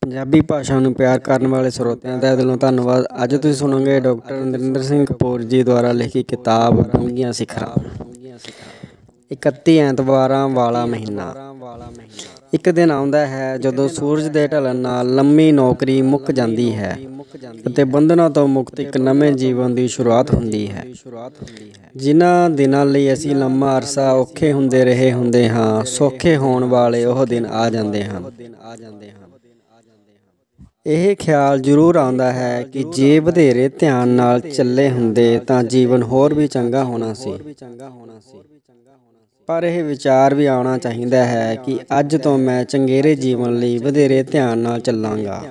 ਪੰਜਾਬੀ ਭਾਸ਼ਾ ਨੂੰ ਪਿਆਰ ਕਰਨ ਵਾਲੇ ਸਰੋਤਿਆਂ ਦਾ ਦਿਲੋਂ ਧੰਨਵਾਦ। ਅੱਜ ਤੁਸੀਂ ਸੁਣੋਗੇ ਡਾਕਟਰ ਨਰਿੰਦਰ ਸਿੰਘ ਕਪੂਰ ਜੀ ਦੁਆਰਾ ਲਿਖੀ ਕਿਤਾਬ ਡੂੰਘੀਆਂ ਸਿਖਰਾਂ। 31 ਐਤਵਾਰਾਂ ਵਾਲਾ ਮਹੀਨਾ। ਇੱਕ ਦਿਨ ਆਉਂਦਾ ਹੈ ਜਦੋਂ ਸੂਰਜ ਦੇ ਢਲਣ ਨਾਲ ਲੰਮੀ ਨੌਕਰੀ ਮੁੱਕ ਜਾਂਦੀ ਹੈ ਅਤੇ ਬੰਧਨਾਂ ਤੋਂ ਮੁਕਤ ਇੱਕ ਨਵੇਂ ਜੀਵਨ ਦੀ ਸ਼ੁਰੂਆਤ ਹੁੰਦੀ ਹੈ। ਜਿਨ੍ਹਾਂ ਦਿਨਾਂ ਲਈ ਅਸੀਂ ਲੰਮਾ ਅਰਸਾ ਔਖੇ ਹੁੰਦੇ ਰਹੇ ਹੁੰਦੇ ਹਾਂ, ਸੌਖੇ ਹੋਣ ਵਾਲੇ ਉਹ ਦਿਨ ਆ ਜਾਂਦੇ ਹਨ। ਇਹ ਖਿਆਲ ਜ਼ਰੂਰ ਆਉਂਦਾ ਹੈ ਕਿ ਜੇ ਵਧੇਰੇ ਧਿਆਨ ਨਾਲ ਚੱਲੇ ਹੁੰਦੇ ਤਾਂ ਜੀਵਨ ਹੋਰ ਵੀ ਚੰਗਾ ਹੋਣਾ ਸੀ। ਪਰ ਇਹ ਵਿਚਾਰ ਵੀ ਆਉਣਾ ਚਾਹੀਦਾ ਹੈ ਕਿ ਅੱਜ ਤੋਂ ਮੈਂ ਚੰਗੇਰੇ ਜੀਵਨ ਲਈ ਵਧੇਰੇ ਧਿਆਨ ਨਾਲ ਚੱਲਾਂਗਾ।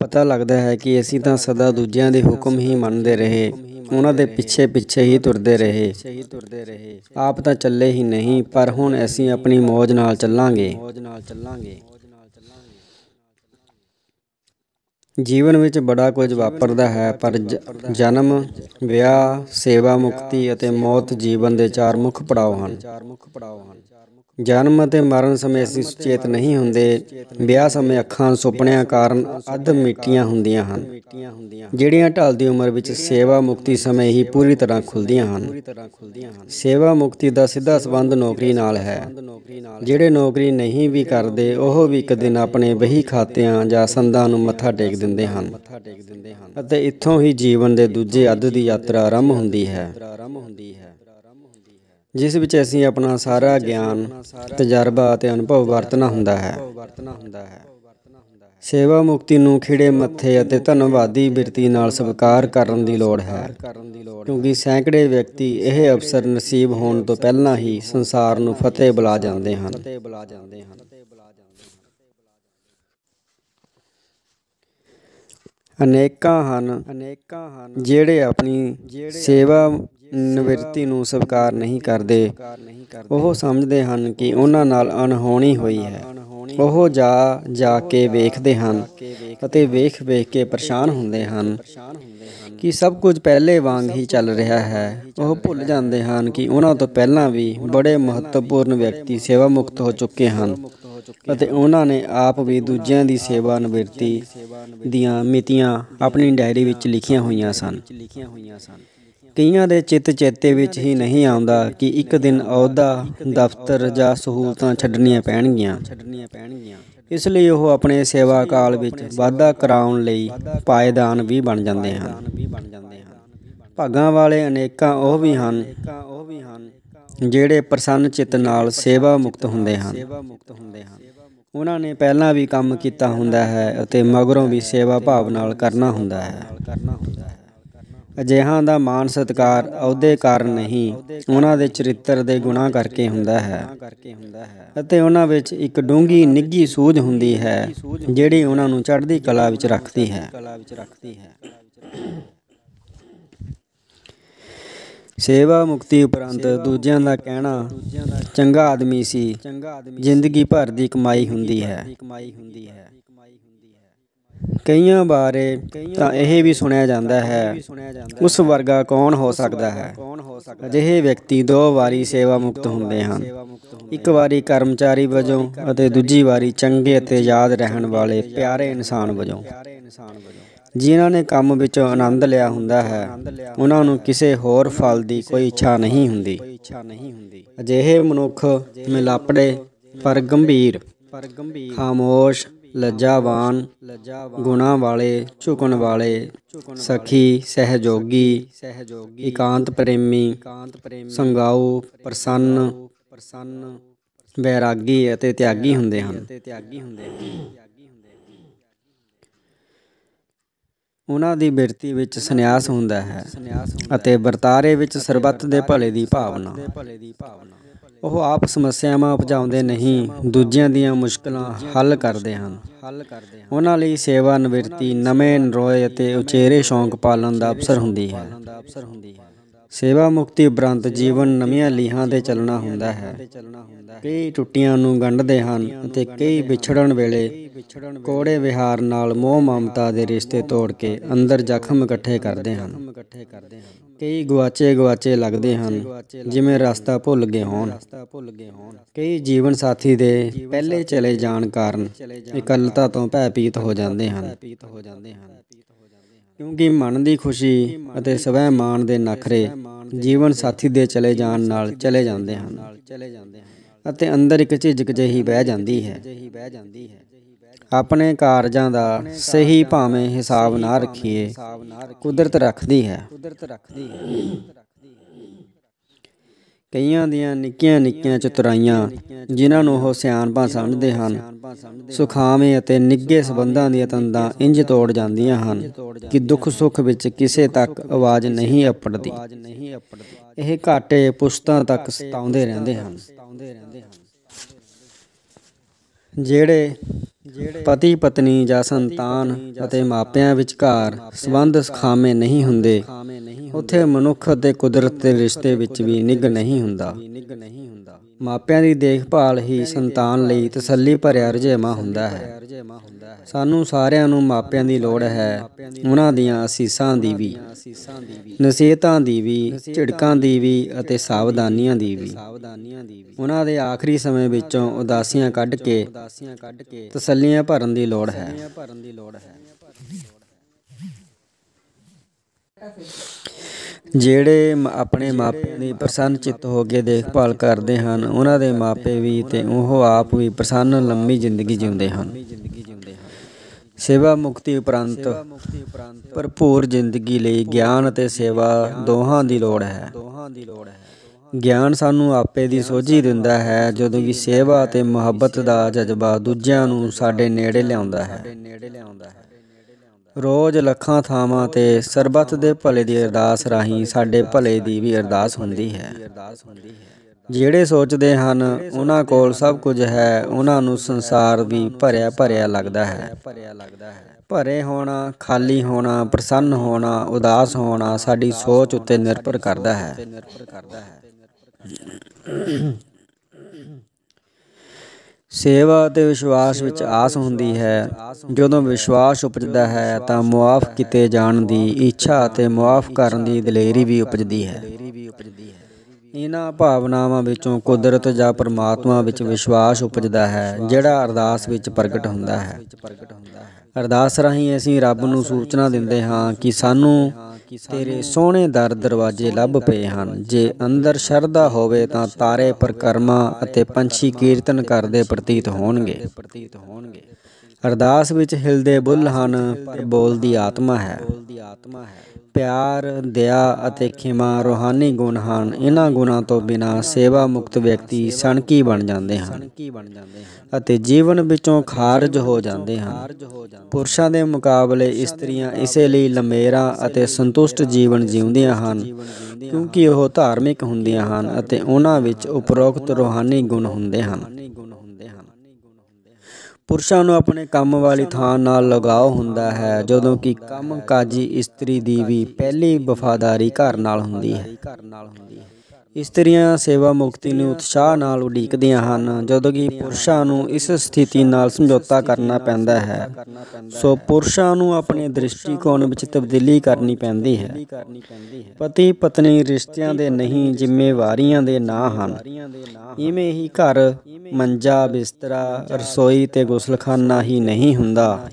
ਪਤਾ ਲੱਗਦਾ ਹੈ ਕਿ ਅਸੀਂ ਤਾਂ ਸਦਾ ਦੂਜਿਆਂ ਦੇ ਹੁਕਮ ਹੀ ਮੰਨਦੇ ਰਹੇ। ਉਹਨਾਂ ਦੇ ਪਿੱਛੇ ਪਿੱਛੇ ਹੀ ਤੁਰਦੇ ਰਹੇ। ਆਪ ਤਾਂ ਚੱਲੇ ਹੀ ਨਹੀਂ, ਪਰ ਹੁਣ ਅਸੀਂ ਆਪਣੀ ਮੌਜ ਨਾਲ ਚੱਲਾਂਗੇ। ਜੀਵਨ ਵਿੱਚ ਬੜਾ ਕੁਝ ਵਾਪਰਦਾ ਹੈ, ਪਰ ਜਨਮ, ਵਿਆਹ, ਸੇਵਾ ਮੁਕਤੀ ਅਤੇ ਮੌਤ ਜੀਵਨ ਦੇ ਚਾਰ ਮੁੱਖ ਪੜਾਅ ਹਨ। ਜਨਮ ਅਤੇ ਮਰਨ ਸਮੇਂ ਅਸੀਂ ਸੁਚੇਤ ਨਹੀਂ ਹੁੰਦੇ। ਵਿਆਹ ਸਮੇਂ ਅੱਖਾਂ ਸੁਪਨਿਆਂ ਕਾਰਨ ਅੱਧ ਮਿੱਟੀਆਂ ਹੁੰਦੀਆਂ ਹਨ, ਜਿਹੜੀਆਂ ਢਲਦੀ ਉਮਰ ਵਿੱਚ ਸੇਵਾ ਮੁਕਤੀ ਸਮੇਂ ਹੀ ਪੂਰੀ ਤਰ੍ਹਾਂ ਖੁੱਲਦੀਆਂ ਹਨ। ਸੇਵਾ ਮੁਕਤੀ ਦਾ ਸਿੱਧਾ ਸੰਬੰਧ ਨੌਕਰੀ ਨਾਲ ਹੈ। ਜਿਹੜੇ ਨੌਕਰੀ ਨਹੀਂ ਵੀ ਕਰਦੇ, ਉਹ ਵੀ ਇੱਕ ਦਿਨ ਆਪਣੇ ਵਹੀ ਖਾਤਿਆਂ ਜਾਂ ਸੰਦਾਂ ਨੂੰ ਮੱਥਾ ਟੇਕ ਦਿੰਦੇ ਹਨ ਅਤੇ ਇੱਥੋਂ ਹੀ ਜੀਵਨ ਦੇ ਦੂਜੇ ਅੱਧ ਦੀ ਯਾਤਰਾ ਆਰੰਭ ਹੁੰਦੀ ਹੈ। ਜਿਸ ਵਿੱਚ ਅਸੀਂ ਆਪਣਾ ਸਾਰਾ ਗਿਆਨ ਤਜਰਬਾ ਅਤੇ ਅਨੁਭਵ ਵਰਤਣਾ ਹੁੰਦਾ ਹੈ। ਸੇਵਾ ਮੁਕਤੀ ਨੂੰ ਖਿੜੇ ਮੱਥੇ ਅਤੇ ਧੰਨਵਾਦੀ ਬਿਰਤੀ ਨਾਲ ਸਵੀਕਾਰ ਕਰਨ ਦੀ ਲੋੜ ਹੈ। ਕਿਉਂਕਿ ਸੈਂਕੜੇ ਵਿਅਕਤੀ ਇਹ ਅਵਸਰ ਨਸੀਬ ਹੋਣ ਤੋਂ ਪਹਿਲਾਂ ਹੀ ਸੰਸਾਰ ਨੂੰ ਫਤਿਹ ਬੁਲਾ ਜਾਂਦੇ ਹਨ। ਅਨੇਕਾਂ ਹਨ ਅਨੇਕਾਂ ਹਨ ਜਿਹੜੇ ਆਪਣੀ ਸੇਵਾ ਨਿਵਰਤੀ ਨੂੰ ਸਵੀਕਾਰ ਨਹੀਂ ਕਰਦੇ। ਉਹ ਸਮਝਦੇ ਹਨ ਕਿ ਉਹਨਾਂ ਨਾਲ ਅਣਹੋਣੀ ਹੋਈ ਹੈ। ਉਹ ਜਾ ਜਾ ਕੇ ਵੇਖਦੇ ਹਨ ਅਤੇ ਵੇਖ ਵੇਖ ਕੇ ਪਰੇਸ਼ਾਨ ਹੁੰਦੇ ਹਨ ਕਿ ਸਭ ਕੁਝ ਪਹਿਲੇ ਵਾਂਗ ਹੀ ਚੱਲ ਰਿਹਾ ਹੈ। ਉਹ ਭੁੱਲ ਜਾਂਦੇ ਹਨ ਕਿ ਉਹਨਾਂ ਤੋਂ ਪਹਿਲਾਂ ਵੀ ਬੜੇ ਮਹੱਤਵਪੂਰਨ ਵਿਅਕਤੀ ਸੇਵਾ ਮੁਕਤ ਹੋ ਚੁੱਕੇ ਹਨ ਅਤੇ ਉਹਨਾਂ ਨੇ ਆਪ ਵੀ ਦੂਜਿਆਂ ਦੀ ਸੇਵਾ ਨਿਵਰਤੀ ਦੀਆਂ ਮਿਤੀਆਂ ਆਪਣੀ ਡਾਇਰੀ ਵਿੱਚ ਲਿਖੀਆਂ ਹੋਈਆਂ ਸਨ। ਕਈਆਂ ਦੇ ਚਿੱਤ ਚੇਤੇ ਵਿੱਚ ਹੀ ਨਹੀਂ ਆਉਂਦਾ ਕਿ ਇੱਕ ਦਿਨ ਅਹੁਦਾ, ਦਫ਼ਤਰ ਜਾਂ ਸਹੂਲਤਾਂ ਛੱਡਣੀਆਂ ਪੈਣਗੀਆਂ। ਇਸ ਲਈ ਉਹ ਆਪਣੇ ਸੇਵਾ ਕਾਲ ਵਿੱਚ ਵਾਧਾ ਕਰਾਉਣ ਲਈ ਪਾਇਦਾਨ ਵੀ ਬਣ ਜਾਂਦੇ ਹਨ। ਭਾਗਾਂ ਵਾਲੇ ਅਨੇਕਾਂ ਉਹ ਵੀ ਹਨ ਜਿਹੜੇ ਪ੍ਰਸੰਨ ਚਿੱਤ ਨਾਲ ਸੇਵਾ ਮੁਕਤ ਹੁੰਦੇ ਹਨ। ਉਹਨਾਂ ਨੇ ਪਹਿਲਾਂ ਵੀ ਕੰਮ ਕੀਤਾ ਹੁੰਦਾ ਹੈ ਅਤੇ ਮਗਰੋਂ ਵੀ ਸੇਵਾ ਭਾਵ ਨਾਲ ਕਰਨਾ ਹੁੰਦਾ ਹੈ। ਅਜਿਹਾ ਦਾ ਮਾਨ ਸਤਕਾਰ ਅਹੁਦੇ ਕਾਰਨ ਨਹੀਂ, ਉਹਨਾਂ ਦੇ ਚਰਿੱਤਰ ਦੇ ਗੁਣਾ ਕਰਕੇ ਹੁੰਦਾ ਹੈ। ਅਤੇ ਉਹਨਾਂ ਵਿੱਚ ਇੱਕ ਡੂੰਗੀ ਨਿੱਗੀ ਸੂਝ ਹੁੰਦੀ ਹੈ, ਜਿਹੜੀ ਉਹਨਾਂ ਨੂੰ ਚੜ੍ਹਦੀ ਕਲਾ ਵਿੱਚ ਰੱਖਦੀ ਹੈ। ਸੇਵਾ ਮੁਕਤੀ ਉਪਰੰਤ ਦੂਜਿਆਂ ਦਾ ਕਹਿਣਾ ਚੰਗਾ ਆਦਮੀ ਸੀ। ਜ਼ਿੰਦਗੀ ਭਰ ਦੀ ਕਮਾਈ ਹੁੰਦੀ ਹੈ। ਕਈਆਂ ਬਾਰੇ ਤਾਂ ਇਹ ਵੀ ਸੁਣਿਆ ਜਾਂਦਾ ਹੈ। ਉਸ ਵਰਗਾ ਕੌਣ ਹੋ ਸਕਦਾ ਹੈ? ਅਜਿਹੇ ਵਿਅਕਤੀ ਦੋ ਵਾਰੀ ਸੇਵਾ ਮੁਕਤ ਹੁੰਦੇ ਹਨ। ਇੱਕ ਵਾਰੀ ਕਰਮਚਾਰੀ ਵਜੋਂ ਅਤੇ ਦੂਜੀ ਵਾਰੀ ਚੰਗੇ ਅਤੇ ਯਾਦ ਰਹਿਣ ਵਾਲੇ ਪਿਆਰੇ ਇਨਸਾਨ ਵਜੋਂ। ਜਿਨ੍ਹਾਂ ਨੇ ਕੰਮ ਵਿੱਚੋਂ ਆਨੰਦ ਲਿਆ ਹੁੰਦਾ ਹੈ ਉਹਨਾਂ ਨੂੰ ਕਿਸੇ ਹੋਰ ਫਲ ਦੀ ਕੋਈ ਇੱਛਾ ਨਹੀਂ ਹੁੰਦੀ। ਅਜਿਹੇ ਮਨੁੱਖ ਮਿਲਾਪੜੇ ਪਰ ਗੰਭੀਰ। ਖਾਮੋਸ਼ ਲੱਜਾਵਾਨ, ਗੁਣਾ ਵਾਲੇ, ਝੁਕਣ ਵਾਲੇ, ਸਖੀ ਸਹਿਜੋਗੀ ਇਕਾਂਤ ਪ੍ਰੇਮੀ ਸੰਗਾਉ ਪ੍ਰਸੰਨ, ਵੈਰਾਗੀ ਅਤੇ ਤਿਆਗੀ ਹੁੰਦੇ ਹਨ। ਉਹਨਾਂ ਦੀ ਬਿਰਤੀ ਵਿੱਚ ਸੰਨਿਆਸ ਹੁੰਦਾ ਹੈ ਅਤੇ ਵਰਤਾਰੇ ਵਿੱਚ ਸਰਬੱਤ ਦੇ ਭਲੇ ਦੀ ਭਾਵਨਾ। ਉਹ ਆਪ ਸਮੱਸਿਆਵਾਂ ਉਪਜਾਉਂਦੇ ਨਹੀਂ, ਦੂਜਿਆਂ ਦੀਆਂ ਮੁਸ਼ਕਲਾਂ ਹੱਲ ਕਰਦੇ ਹਨ। ਹੱਲ ਕਰਦੇ ਉਹਨਾਂ ਲਈ ਸੇਵਾ ਨਿਵਰਤੀ, ਨਵੇਂ ਨਰੋਏ ਅਤੇ ਉਚੇਰੇ ਸ਼ੌਂਕ ਪਾਲਣ ਦਾ ਅਵਸਰ ਹੁੰਦੀ ਹੈ। ਸੇਵਾ ਮੁਕਤੀ ਉਪਰੰਤ ਜੀਵਨ ਨਵੀਆਂ ਲੀਹਾਂ ਤੇ ਚੱਲਣਾ ਹੁੰਦਾ ਹੈ। ਕਈ ਟੁੱਟੀਆਂ ਨੂੰ ਗੰਢਦੇ ਹਨ ਅਤੇ ਕਈ ਵਿਛੜਨ ਵੇਲੇ ਕੋੜੇ ਵਿਹਾਰ ਨਾਲ ਮੋਹ ਮਮਤਾ ਦੇ ਰਿਸ਼ਤੇ ਤੋੜ ਕੇ ਅੰਦਰ ਜ਼ਖਮ ਇਕੱਠੇ ਕਰਦੇ ਹਨ। ਕਈ ਗਵਾਚੇ ਗਵਾਚੇ ਲੱਗਦੇ ਹਨ, ਜਿਵੇਂ ਰਸਤਾ ਭੁੱਲ ਗਏ ਹੋਣ। ਕਈ ਜੀਵਨ ਸਾਥੀ ਦੇ ਪਹਿਲੇ ਚਲੇ ਜਾਣ ਕਾਰਨ ਇਕੱਲਤਾ ਤੋਂ ਭੈਭੀਤ ਹੋ ਜਾਂਦੇ ਹਨ। ਕਿਉਂਕਿ ਮਨ ਦੀ ਖੁਸ਼ੀ ਅਤੇ ਸਵੈ ਮਾਨ ਦੇ ਨਖਰੇ ਜੀਵਨ ਸਾਥੀ ਦੇ ਚਲੇ ਜਾਣ ਨਾਲ ਚਲੇ ਜਾਂਦੇ ਹਨ ਅਤੇ ਅੰਦਰ ਇੱਕ ਝਿਜਕ ਜਿਹੀ ਬਹਿ ਜਾਂਦੀ ਹੈ। ਆਪਣੇ ਕਾਰਜਾਂ ਦਾ ਸਹੀ ਭਾਵੇਂ ਹਿਸਾਬ ਨਾ ਰੱਖੀਏ ਕੁਦਰਤ ਰੱਖਦੀ ਹੈ ਕੁਦਰਤ ਰੱਖਦੀ ਹੈ। ਕਈਆਂ ਦੀਆਂ ਨਿੱਕੀਆਂ ਨਿੱਕੀਆਂ ਚਤੁਰਾਈਆਂ, ਜਿਨ੍ਹਾਂ ਨੂੰ ਉਹ ਸਿਆਣਪਾਂ ਸਮਝਦੇ ਹਨ। ਸੁਖਾਵੇਂ ਅਤੇ ਨਿੱਗੇ ਸਬੰਧਾਂ ਦੀਆਂ ਤੰਦਾਂ ਇੰਜ ਤੋੜ ਜਾਂਦੀਆਂ ਹਨ ਕਿ ਦੁੱਖ ਸੁੱਖ ਵਿੱਚ ਕਿਸੇ ਤੱਕ ਆਵਾਜ਼ ਨਹੀਂ ਅਪੜਦੀ। ਇਹ ਘਾਟੇ ਪੁਸ਼ਤਾਂ ਤੱਕ ਸਤਾਉਂਦੇ ਰਹਿੰਦੇ ਹਨ। ਜਿਹੜੇ ਪਤੀ ਪਤਨੀ ਜਾਂ ਸੰਤਾਨ ਅਤੇ ਮਾਪਿਆਂ ਵਿਚਕਾਰ ਸਬੰਧ ਸਖਾਵੇਂ ਨਹੀਂ ਹੁੰਦੇ। ਉੱਥੇ ਮਨੁੱਖ ਅਤੇ ਕੁਦਰਤ ਦੇ ਰਿਸ਼ਤੇ ਵਿੱਚ ਵੀ ਨਿਗ ਨਹੀਂ ਹੁੰਦਾ। ਮਾਪਿਆਂ ਦੀ ਦੇਖਭਾਲ ਹੀ ਸੰਤਾਨ ਲਈ ਤਸੱਲੀ ਭਰਿਆ ਰਜੇਮਾ ਹੁੰਦਾ ਹੈ। ਸਾਨੂੰ ਸਾਰਿਆਂ ਨੂੰ ਮਾਪਿਆਂ ਦੀ ਲੋੜ ਹੈ। ਉਹਨਾਂ ਦੀਆਂ ਅਸੀਸਾਂ ਦੀ ਵੀ, ਨਸੀਹਤਾਂ ਦੀ ਵੀ, ਝਿੜਕਾਂ ਦੀ ਵੀ ਅਤੇ ਸਾਵਧਾਨੀਆਂ ਦੀ ਵੀ। ਉਹਨਾਂ ਦੇ ਆਖਰੀ ਸਮੇਂ ਵਿੱਚੋਂ ਉਦਾਸੀਆਂ ਕੱਢ ਕੇ ਤਸੱਲੀਆਂ ਭਰਨ ਦੀ ਲੋੜ ਹੈ ਭਰਨ ਦੀ ਲੋੜ ਹੈ। ਜਿਹੜੇ ਆਪਣੇ ਮਾਪਿਆਂ ਦੀ ਪ੍ਰਸੰਨ ਚਿੱਤ ਹੋ ਕੇ ਦੇਖਭਾਲ ਕਰਦੇ ਹਨ, ਉਹਨਾਂ ਦੇ ਮਾਪੇ ਵੀ ਤੇ ਉਹ ਆਪ ਵੀ ਪ੍ਰਸੰਨ ਲੰਮੀ ਜ਼ਿੰਦਗੀ ਜਿਉਂਦੇ ਹਨ। ਸੇਵਾ ਮੁਕਤੀ ਉਪਰੰਤ ਭਰਪੂਰ ਜ਼ਿੰਦਗੀ ਲਈ ਗਿਆਨ ਅਤੇ ਸੇਵਾ ਦੋਹਾਂ ਦੀ ਲੋੜ ਹੈ। ਗਿਆਨ ਸਾਨੂੰ ਆਪੇ ਦੀ ਸੋਝੀ ਦਿੰਦਾ ਹੈ, ਜਦੋਂ ਕਿ ਸੇਵਾ ਅਤੇ ਮੁਹੱਬਤ ਦਾ ਜਜ਼ਬਾ ਦੂਜਿਆਂ ਨੂੰ ਸਾਡੇ ਨੇੜੇ ਲਿਆਉਂਦਾ ਹੈ। ਰੋਜ਼ ਲੱਖਾਂ ਥਾਵਾਂ ਤੇ ਸਰਬੱਤ ਦੇ ਭਲੇ ਦੀ ਅਰਦਾਸ ਰਾਹੀਂ ਸਾਡੇ ਭਲੇ ਦੀ ਵੀ ਅਰਦਾਸ ਹੁੰਦੀ ਹੈ। ਜਿਹੜੇ ਸੋਚਦੇ ਹਨ, ਉਹਨਾਂ ਕੋਲ ਸਭ ਕੁਝ ਹੈ, ਉਹਨਾਂ ਨੂੰ ਸੰਸਾਰ ਵੀ ਭਰਿਆ ਭਰਿਆ ਲੱਗਦਾ ਹੈ। ਭਰੇ ਹੋਣਾ, ਖਾਲੀ ਹੋਣਾ, ਪ੍ਰਸੰਨ ਹੋਣਾ, ਉਦਾਸ ਹੋਣਾ ਸਾਡੀ ਸੋਚ ਉੱਤੇ ਨਿਰਭਰ ਕਰਦਾ ਹੈ। ਸੇਵਾ ਅਤੇ ਵਿਸ਼ਵਾਸ ਵਿੱਚ ਆਸ ਹੁੰਦੀ ਹੈ। ਜਦੋਂ ਵਿਸ਼ਵਾਸ ਉਪਜਦਾ ਹੈ ਤਾਂ ਮੁਆਫ ਕੀਤੇ ਜਾਣ ਦੀ ਇੱਛਾ ਅਤੇ ਮੁਆਫ ਕਰਨ ਦੀ ਦਲੇਰੀ ਵੀ ਉਪਜਦੀ ਹੈ। ਇਹਨਾਂ ਭਾਵਨਾਵਾਂ ਵਿੱਚੋਂ ਕੁਦਰਤ ਜਾਂ ਪਰਮਾਤਮਾ ਵਿੱਚ ਵਿਸ਼ਵਾਸ ਉਪਜਦਾ ਹੈ, ਜਿਹੜਾ ਅਰਦਾਸ ਵਿੱਚ ਪ੍ਰਗਟ ਹੁੰਦਾ ਹੈ। ਅਰਦਾਸ ਰਾਹੀਂ ਅਸੀਂ ਰੱਬ ਨੂੰ ਸੂਚਨਾ ਦਿੰਦੇ ਹਾਂ ਕਿ ਸਾਨੂੰ ਤੇਰੇ ਸੋਹਣੇ ਦਰ ਦਰਵਾਜ਼ੇ ਲੱਭ ਪਏ ਹਨ। ਜੇ ਅੰਦਰ ਸ਼ਰਧਾ ਹੋਵੇ ਤਾਂ ਤਾਰੇ, ਪਰਕਰਮਾ ਅਤੇ ਪੰਛੀ ਕੀਰਤਨ ਕਰਦੇ ਪ੍ਰਤੀਤ ਹੋਣਗੇ। ਅਰਦਾਸ ਵਿੱਚ ਹਿਲਦੇ ਬੁੱਲ ਹਨ, ਪਰ ਬੋਲਦੀ ਆਤਮਾ ਹੈ। ਪਿਆਰ, ਦਇਆ ਅਤੇ ਖਿਮਾ ਰੋਹਾਨੀ ਗੁਣ ਹਨ। ਇਹਨਾਂ ਗੁਣਾਂ ਤੋਂ ਬਿਨਾ ਸੇਵਾ ਮੁਕਤ ਵਿਅਕਤੀ ਸਣਕੀ ਬਣ ਜਾਂਦੇ ਹਨ ਅਤੇ ਜੀਵਨ ਵਿੱਚੋਂ ਖਾਰਜ ਹੋ ਜਾਂਦੇ ਹਨ। ਪੁਰਸ਼ਾਂ ਦੇ ਮੁਕਾਬਲੇ ਇਸਤਰੀਆਂ ਇਸੇ ਲਈ ਲੰਮੇਰਾ ਅਤੇ ਸੰਤੁਸ਼ਟ ਜੀਵਨ ਜਿਉਂਦੀਆਂ ਹਨ, ਕਿਉਂਕਿ ਉਹ ਧਾਰਮਿਕ ਹੁੰਦੀਆਂ ਹਨ ਅਤੇ ਉਹਨਾਂ ਵਿੱਚ ਉਪਰੋਕਤ ਰੋਹਾਨੀ ਗੁਣ ਹੁੰਦੇ ਹਨ। ਪੁਰਸ਼ਾਂ ਨੂੰ ਆਪਣੇ ਕੰਮ ਵਾਲੀ ਥਾਂ ਨਾਲ ਲਗਾਓ ਹੁੰਦਾ ਹੈ ਜਦੋਂ ਕਿ ਕੰਮ ਕਾਜੀ ਇਸਤਰੀ ਦੀ ਵੀ ਪਹਿਲੀ ਵਫਾਦਾਰੀ ਘਰ ਨਾਲ ਹੁੰਦੀ ਹੈ। ਇਸਤਰੀਆਂ ਸੇਵਾ ਮੁਕਤੀ ਨੂੰ ਉਤਸ਼ਾਹ ਨਾਲ ਉਡੀਕਦੀਆਂ ਹਨ, ਜਦੋਂ ਕਿ ਪੁਰਸ਼ਾਂ ਨੂੰ ਇਸ ਸਥਿਤੀ ਨਾਲ ਸਮਝੌਤਾ ਕਰਨਾ ਪੈਂਦਾ ਹੈ। ਸੋ ਪੁਰਸ਼ਾਂ ਨੂੰ ਆਪਣੇ ਦ੍ਰਿਸ਼ਟੀਕੋਣ ਵਿੱਚ ਤਬਦੀਲੀ ਕਰਨੀ ਪੈਂਦੀ ਹੈ। ਪਤੀ ਪਤਨੀ ਰਿਸ਼ਤਿਆਂ ਦੇ ਨਹੀਂ, ਜ਼ਿੰਮੇਵਾਰੀਆਂ ਦੇ ਨਾਂ ਹਨ। ਇਵੇਂ ਹੀ ਘਰ, ਮੰਜਾ, ਬਿਸਤਰਾ, ਰਸੋਈ ਤੇ ਗੁਸਲਖਾਨਾ ਹੀ ਨਹੀਂ ਹੁੰਦਾ।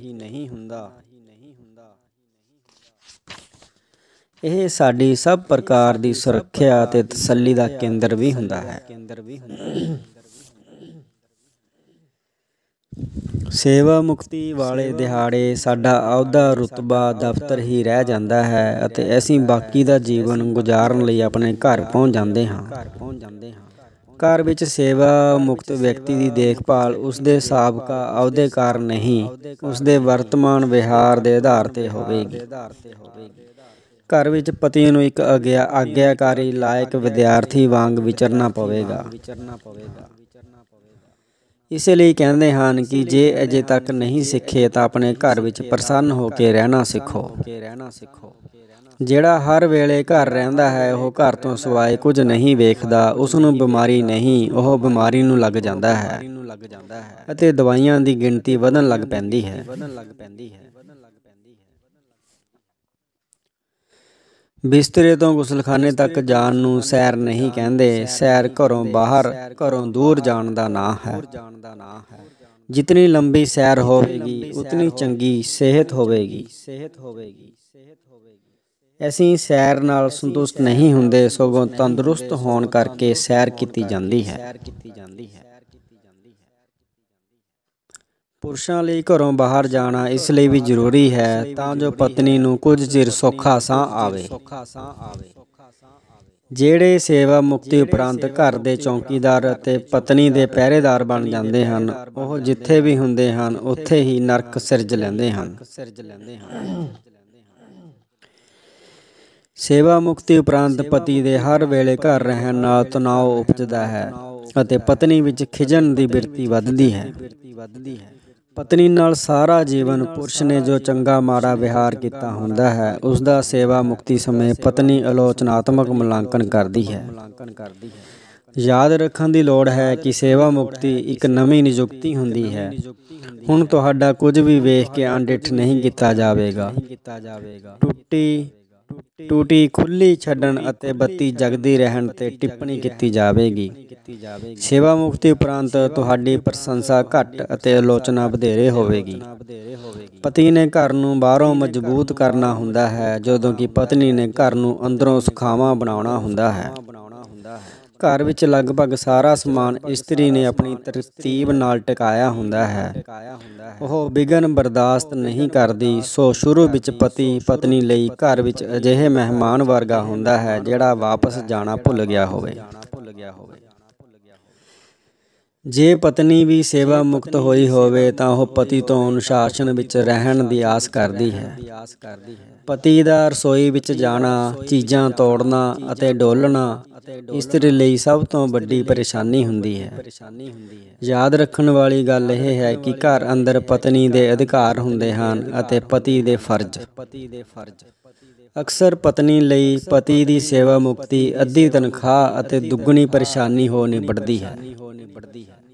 ਇਹ ਸਾਡੀ ਸਭ ਪ੍ਰਕਾਰ ਦੀ ਸੁਰੱਖਿਆ ਅਤੇ ਤਸੱਲੀ ਦਾ ਕੇਂਦਰ ਵੀ ਹੁੰਦਾ ਹੈ। ਸੇਵਾ ਮੁਕਤੀ ਵਾਲੇ ਦਿਹਾੜੇ ਸਾਡਾ ਅਹੁਦਾ ਰੁਤਬਾ ਦਫ਼ਤਰ ਹੀ ਰਹਿ ਜਾਂਦਾ ਹੈ ਅਤੇ ਅਸੀਂ ਬਾਕੀ ਦਾ ਜੀਵਨ ਗੁਜ਼ਾਰਨ ਲਈ ਆਪਣੇ ਘਰ ਪਹੁੰਚ ਜਾਂਦੇ ਹਾਂ। ਘਰ ਵਿੱਚ ਸੇਵਾ ਮੁਕਤ ਵਿਅਕਤੀ ਦੀ ਦੇਖਭਾਲ ਉਸ ਦੇ ਸਾਬਕਾ ਅਹੁਦੇ ਕਾਰਨ ਨਹੀਂ, ਉਸ ਦੇ ਵਰਤਮਾਨ ਵਿਹਾਰ ਦੇ ਆਧਾਰ ਤੇ ਹੋਵੇਗੀ। ਘਰ ਵਿੱਚ ਪਤੀ ਨੂੰ ਇੱਕ ਅਗਿਆ ਆਗਿਆਕਾਰੀ ਲਾਇਕ ਵਿਦਿਆਰਥੀ ਵਾਂਗ ਵਿਚਰਨਾ ਪਵੇਗਾ। ਵਿਚਰਨਾ ਪਵੇਗਾ ਇਸ ਲਈ ਕਹਿੰਦੇ ਹਨ ਕਿ ਜੇ ਅਜੇ ਤੱਕ ਨਹੀਂ ਸਿੱਖੇ ਤਾਂ ਆਪਣੇ ਘਰ ਵਿੱਚ ਪ੍ਰਸੰਨ ਹੋ ਕੇ ਰਹਿਣਾ ਸਿੱਖੋ। ਜਿਹੜਾ ਹਰ ਵੇਲੇ ਘਰ ਰਹਿੰਦਾ ਹੈ, ਉਹ ਘਰ ਤੋਂ ਸਿਵਾਏ ਕੁਝ ਨਹੀਂ ਵੇਖਦਾ ਉਸ ਨੂੰ ਬਿਮਾਰੀ ਨਹੀਂ, ਉਹ ਬਿਮਾਰੀ ਨੂੰ ਲੱਗ ਜਾਂਦਾ ਹੈ ਅਤੇ ਦਵਾਈਆਂ ਦੀ ਗਿਣਤੀ ਵਧਣ ਲੱਗ ਪੈਂਦੀ ਹੈ। ਬਿਸਤਰੇ ਤੋਂ ਗੁਸਲਖਾਨੇ ਤੱਕ ਜਾਣ ਨੂੰ ਸੈਰ ਨਹੀਂ ਕਹਿੰਦੇ। ਸੈਰ ਘਰੋਂ ਬਾਹਰ, ਘਰੋਂ ਦੂਰ ਜਾਣ ਦਾ ਨਾਂ ਹੈ। ਜਿਤਨੀ ਲੰਬੀ ਸੈਰ ਹੋਵੇਗੀ, ਉਤਨੀ ਚੰਗੀ ਸਿਹਤ ਹੋਵੇਗੀ। ਸਿਹਤ ਹੋਵੇਗੀ ਸਿਹਤ ਹੋਵੇਗੀ ਅਸੀਂ ਸੈਰ ਨਾਲ ਸੰਤੁਸ਼ਟ ਨਹੀਂ ਹੁੰਦੇ, ਸਗੋਂ ਤੰਦਰੁਸਤ ਹੋਣ ਕਰਕੇ ਸੈਰ ਕੀਤੀ ਜਾਂਦੀ ਹੈ ਸੈਰ ਕੀਤੀ ਜਾਂਦੀ ਹੈ। ਪੁਰਸ਼ਾਂ ਲਈ ਘਰੋਂ ਬਾਹਰ ਜਾਣਾ ਇਸ ਲਈ ਵੀ ਜ਼ਰੂਰੀ ਹੈ ਤਾਂ ਜੋ ਪਤਨੀ ਨੂੰ ਕੁਝ ਚਿਰ ਸੌਖਾ ਸਾਹ ਆਵੇ। ਜਿਹੜੇ ਸੇਵਾ ਮੁਕਤੀ ਉਪਰੰਤ ਘਰ ਦੇ ਚੌਕੀਦਾਰ ਅਤੇ ਪਤਨੀ ਦੇ ਪਹਿਰੇਦਾਰ ਬਣ ਜਾਂਦੇ ਹਨ, ਉਹ ਜਿੱਥੇ ਵੀ ਹੁੰਦੇ ਹਨ, ਉੱਥੇ ਹੀ ਨਰਕ ਸਿਰਜ ਲੈਂਦੇ ਹਨ। ਸੇਵਾ ਮੁਕਤੀ ਉਪਰੰਤ ਪਤੀ ਦੇ ਹਰ ਵੇਲੇ ਘਰ ਰਹਿਣ ਨਾਲ ਤਣਾਅ ਉਪਜਦਾ ਹੈ ਅਤੇ ਪਤਨੀ ਵਿੱਚ ਖਿਜਣ ਦੀ ਬਿਰਤੀ ਵੱਧਦੀ ਹੈ। ਪਤਨੀ ਨਾਲ ਸਾਰਾ ਜੀਵਨ ਪੁਰਸ਼ ਨੇ ਜੋ ਚੰਗਾ ਮਾੜਾ ਵਿਹਾਰ ਕੀਤਾ ਹੁੰਦਾ ਹੈ ਉਸ ਦਾ ਸੇਵਾ ਮੁਕਤੀ ਸਮੇਂ ਪਤਨੀ ਆਲੋਚਨਾਤਮਕ ਮੁਲਾਂਕਣ ਕਰਦੀ ਹੈ। ਯਾਦ ਰੱਖਣ ਦੀ ਲੋੜ ਹੈ ਕਿ ਸੇਵਾ ਮੁਕਤੀ ਇੱਕ ਨਵੀਂ ਨਿਯੁਕਤੀ ਹੁੰਦੀ ਹੈ। ਹੁਣ ਤੁਹਾਡਾ ਕੁਝ ਵੀ ਵੇਖ ਕੇ ਅਣਡਿੱਠ ਨਹੀਂ ਕੀਤਾ ਜਾਵੇਗਾ। ਟੁੱਟੀ ਟੂਟੀ ਖੁੱਲੀ ਛੱਡਣ ਅਤੇ ਬੱਤੀ ਜਗਦੀ ਰਹਿਣ ਤੇ ਟਿੱਪਣੀ ਕੀਤੀ ਜਾਵੇਗੀ। ਸੇਵਾ ਮੁਕਤੀ ਉਪਰੰਤ ਤੁਹਾਡੀ ਪ੍ਰਸ਼ੰਸਾ ਘੱਟ ਅਤੇ ਆਲੋਚਨਾ ਵਧੇਰੇ ਹੋਵੇਗੀ। ਪਤੀ ਨੇ ਘਰ ਨੂੰ ਬਾਹਰੋਂ ਮਜ਼ਬੂਤ ਕਰਨਾ ਹੁੰਦਾ ਹੈ, ਜਦੋਂ ਕਿ ਪਤਨੀ ਨੇ ਘਰ ਨੂੰ ਅੰਦਰੋਂ ਸੁਖਾਵਾਂ ਬਣਾਉਣਾ ਹੁੰਦਾ ਹੈ। ਘਰ ਵਿੱਚ ਲਗਭਗ ਸਾਰਾ ਸਮਾਨ ਇਸਤਰੀ ਨੇ ਆਪਣੀ ਤਰਤੀਬ ਨਾਲ ਟਿਕਾਇਆ ਹੁੰਦਾ ਹੈ। ਉਹ ਵਿਗਨ ਬਰਦਾਸ਼ਤ ਨਹੀਂ ਕਰਦੀ, ਸੋ ਸ਼ੁਰੂ ਵਿੱਚ ਪਤੀ ਪਤਨੀ ਲਈ ਘਰ ਵਿੱਚ ਅਜਿਹੇ ਮਹਿਮਾਨ ਵਰਗਾ ਹੁੰਦਾ ਹੈ, ਜਿਹੜਾ ਵਾਪਸ ਜਾਣਾ ਭੁੱਲ ਗਿਆ ਹੋਵੇ। ਜੇ ਪਤਨੀ ਵੀ ਸੇਵਾ ਮੁਕਤ ਹੋਈ ਹੋਵੇ, ਤਾਂ ਉਹ ਪਤੀ ਤੋਂ ਅਨੁਸ਼ਾਸਨ ਵਿੱਚ ਰਹਿਣ ਦੀ ਆਸ ਕਰਦੀ ਹੈ। ਪਤੀ ਦਾ ਰਸੋਈ ਵਿੱਚ ਜਾਣਾ, ਚੀਜ਼ਾਂ ਤੋੜਨਾ ਅਤੇ ਡੋਲਣਾ, ਇਸਤਰੀ ਲਈ ਸਭ ਤੋਂ ਵੱਡੀ ਪਰੇਸ਼ਾਨੀ ਹੁੰਦੀ ਹੈ। ਯਾਦ ਰੱਖਣ ਵਾਲੀ ਗੱਲ ਇਹ ਹੈ ਕਿ ਘਰ ਅੰਦਰ ਪਤਨੀ ਦੇ ਅਧਿਕਾਰ ਹੁੰਦੇ ਹਨ ਅਤੇ ਪਤੀ ਦੇ ਫਰਜ਼। ਅਕਸਰ ਪਤਨੀ ਲਈ ਪਤੀ ਦੀ ਸੇਵਾ ਮੁਕਤੀ ਅੱਧੀ ਤਨਖਾਹ ਅਤੇ ਦੁੱਗਣੀ ਪਰੇਸ਼ਾਨੀ ਹੋ ਨਿਬੜਦੀ ਹੈ।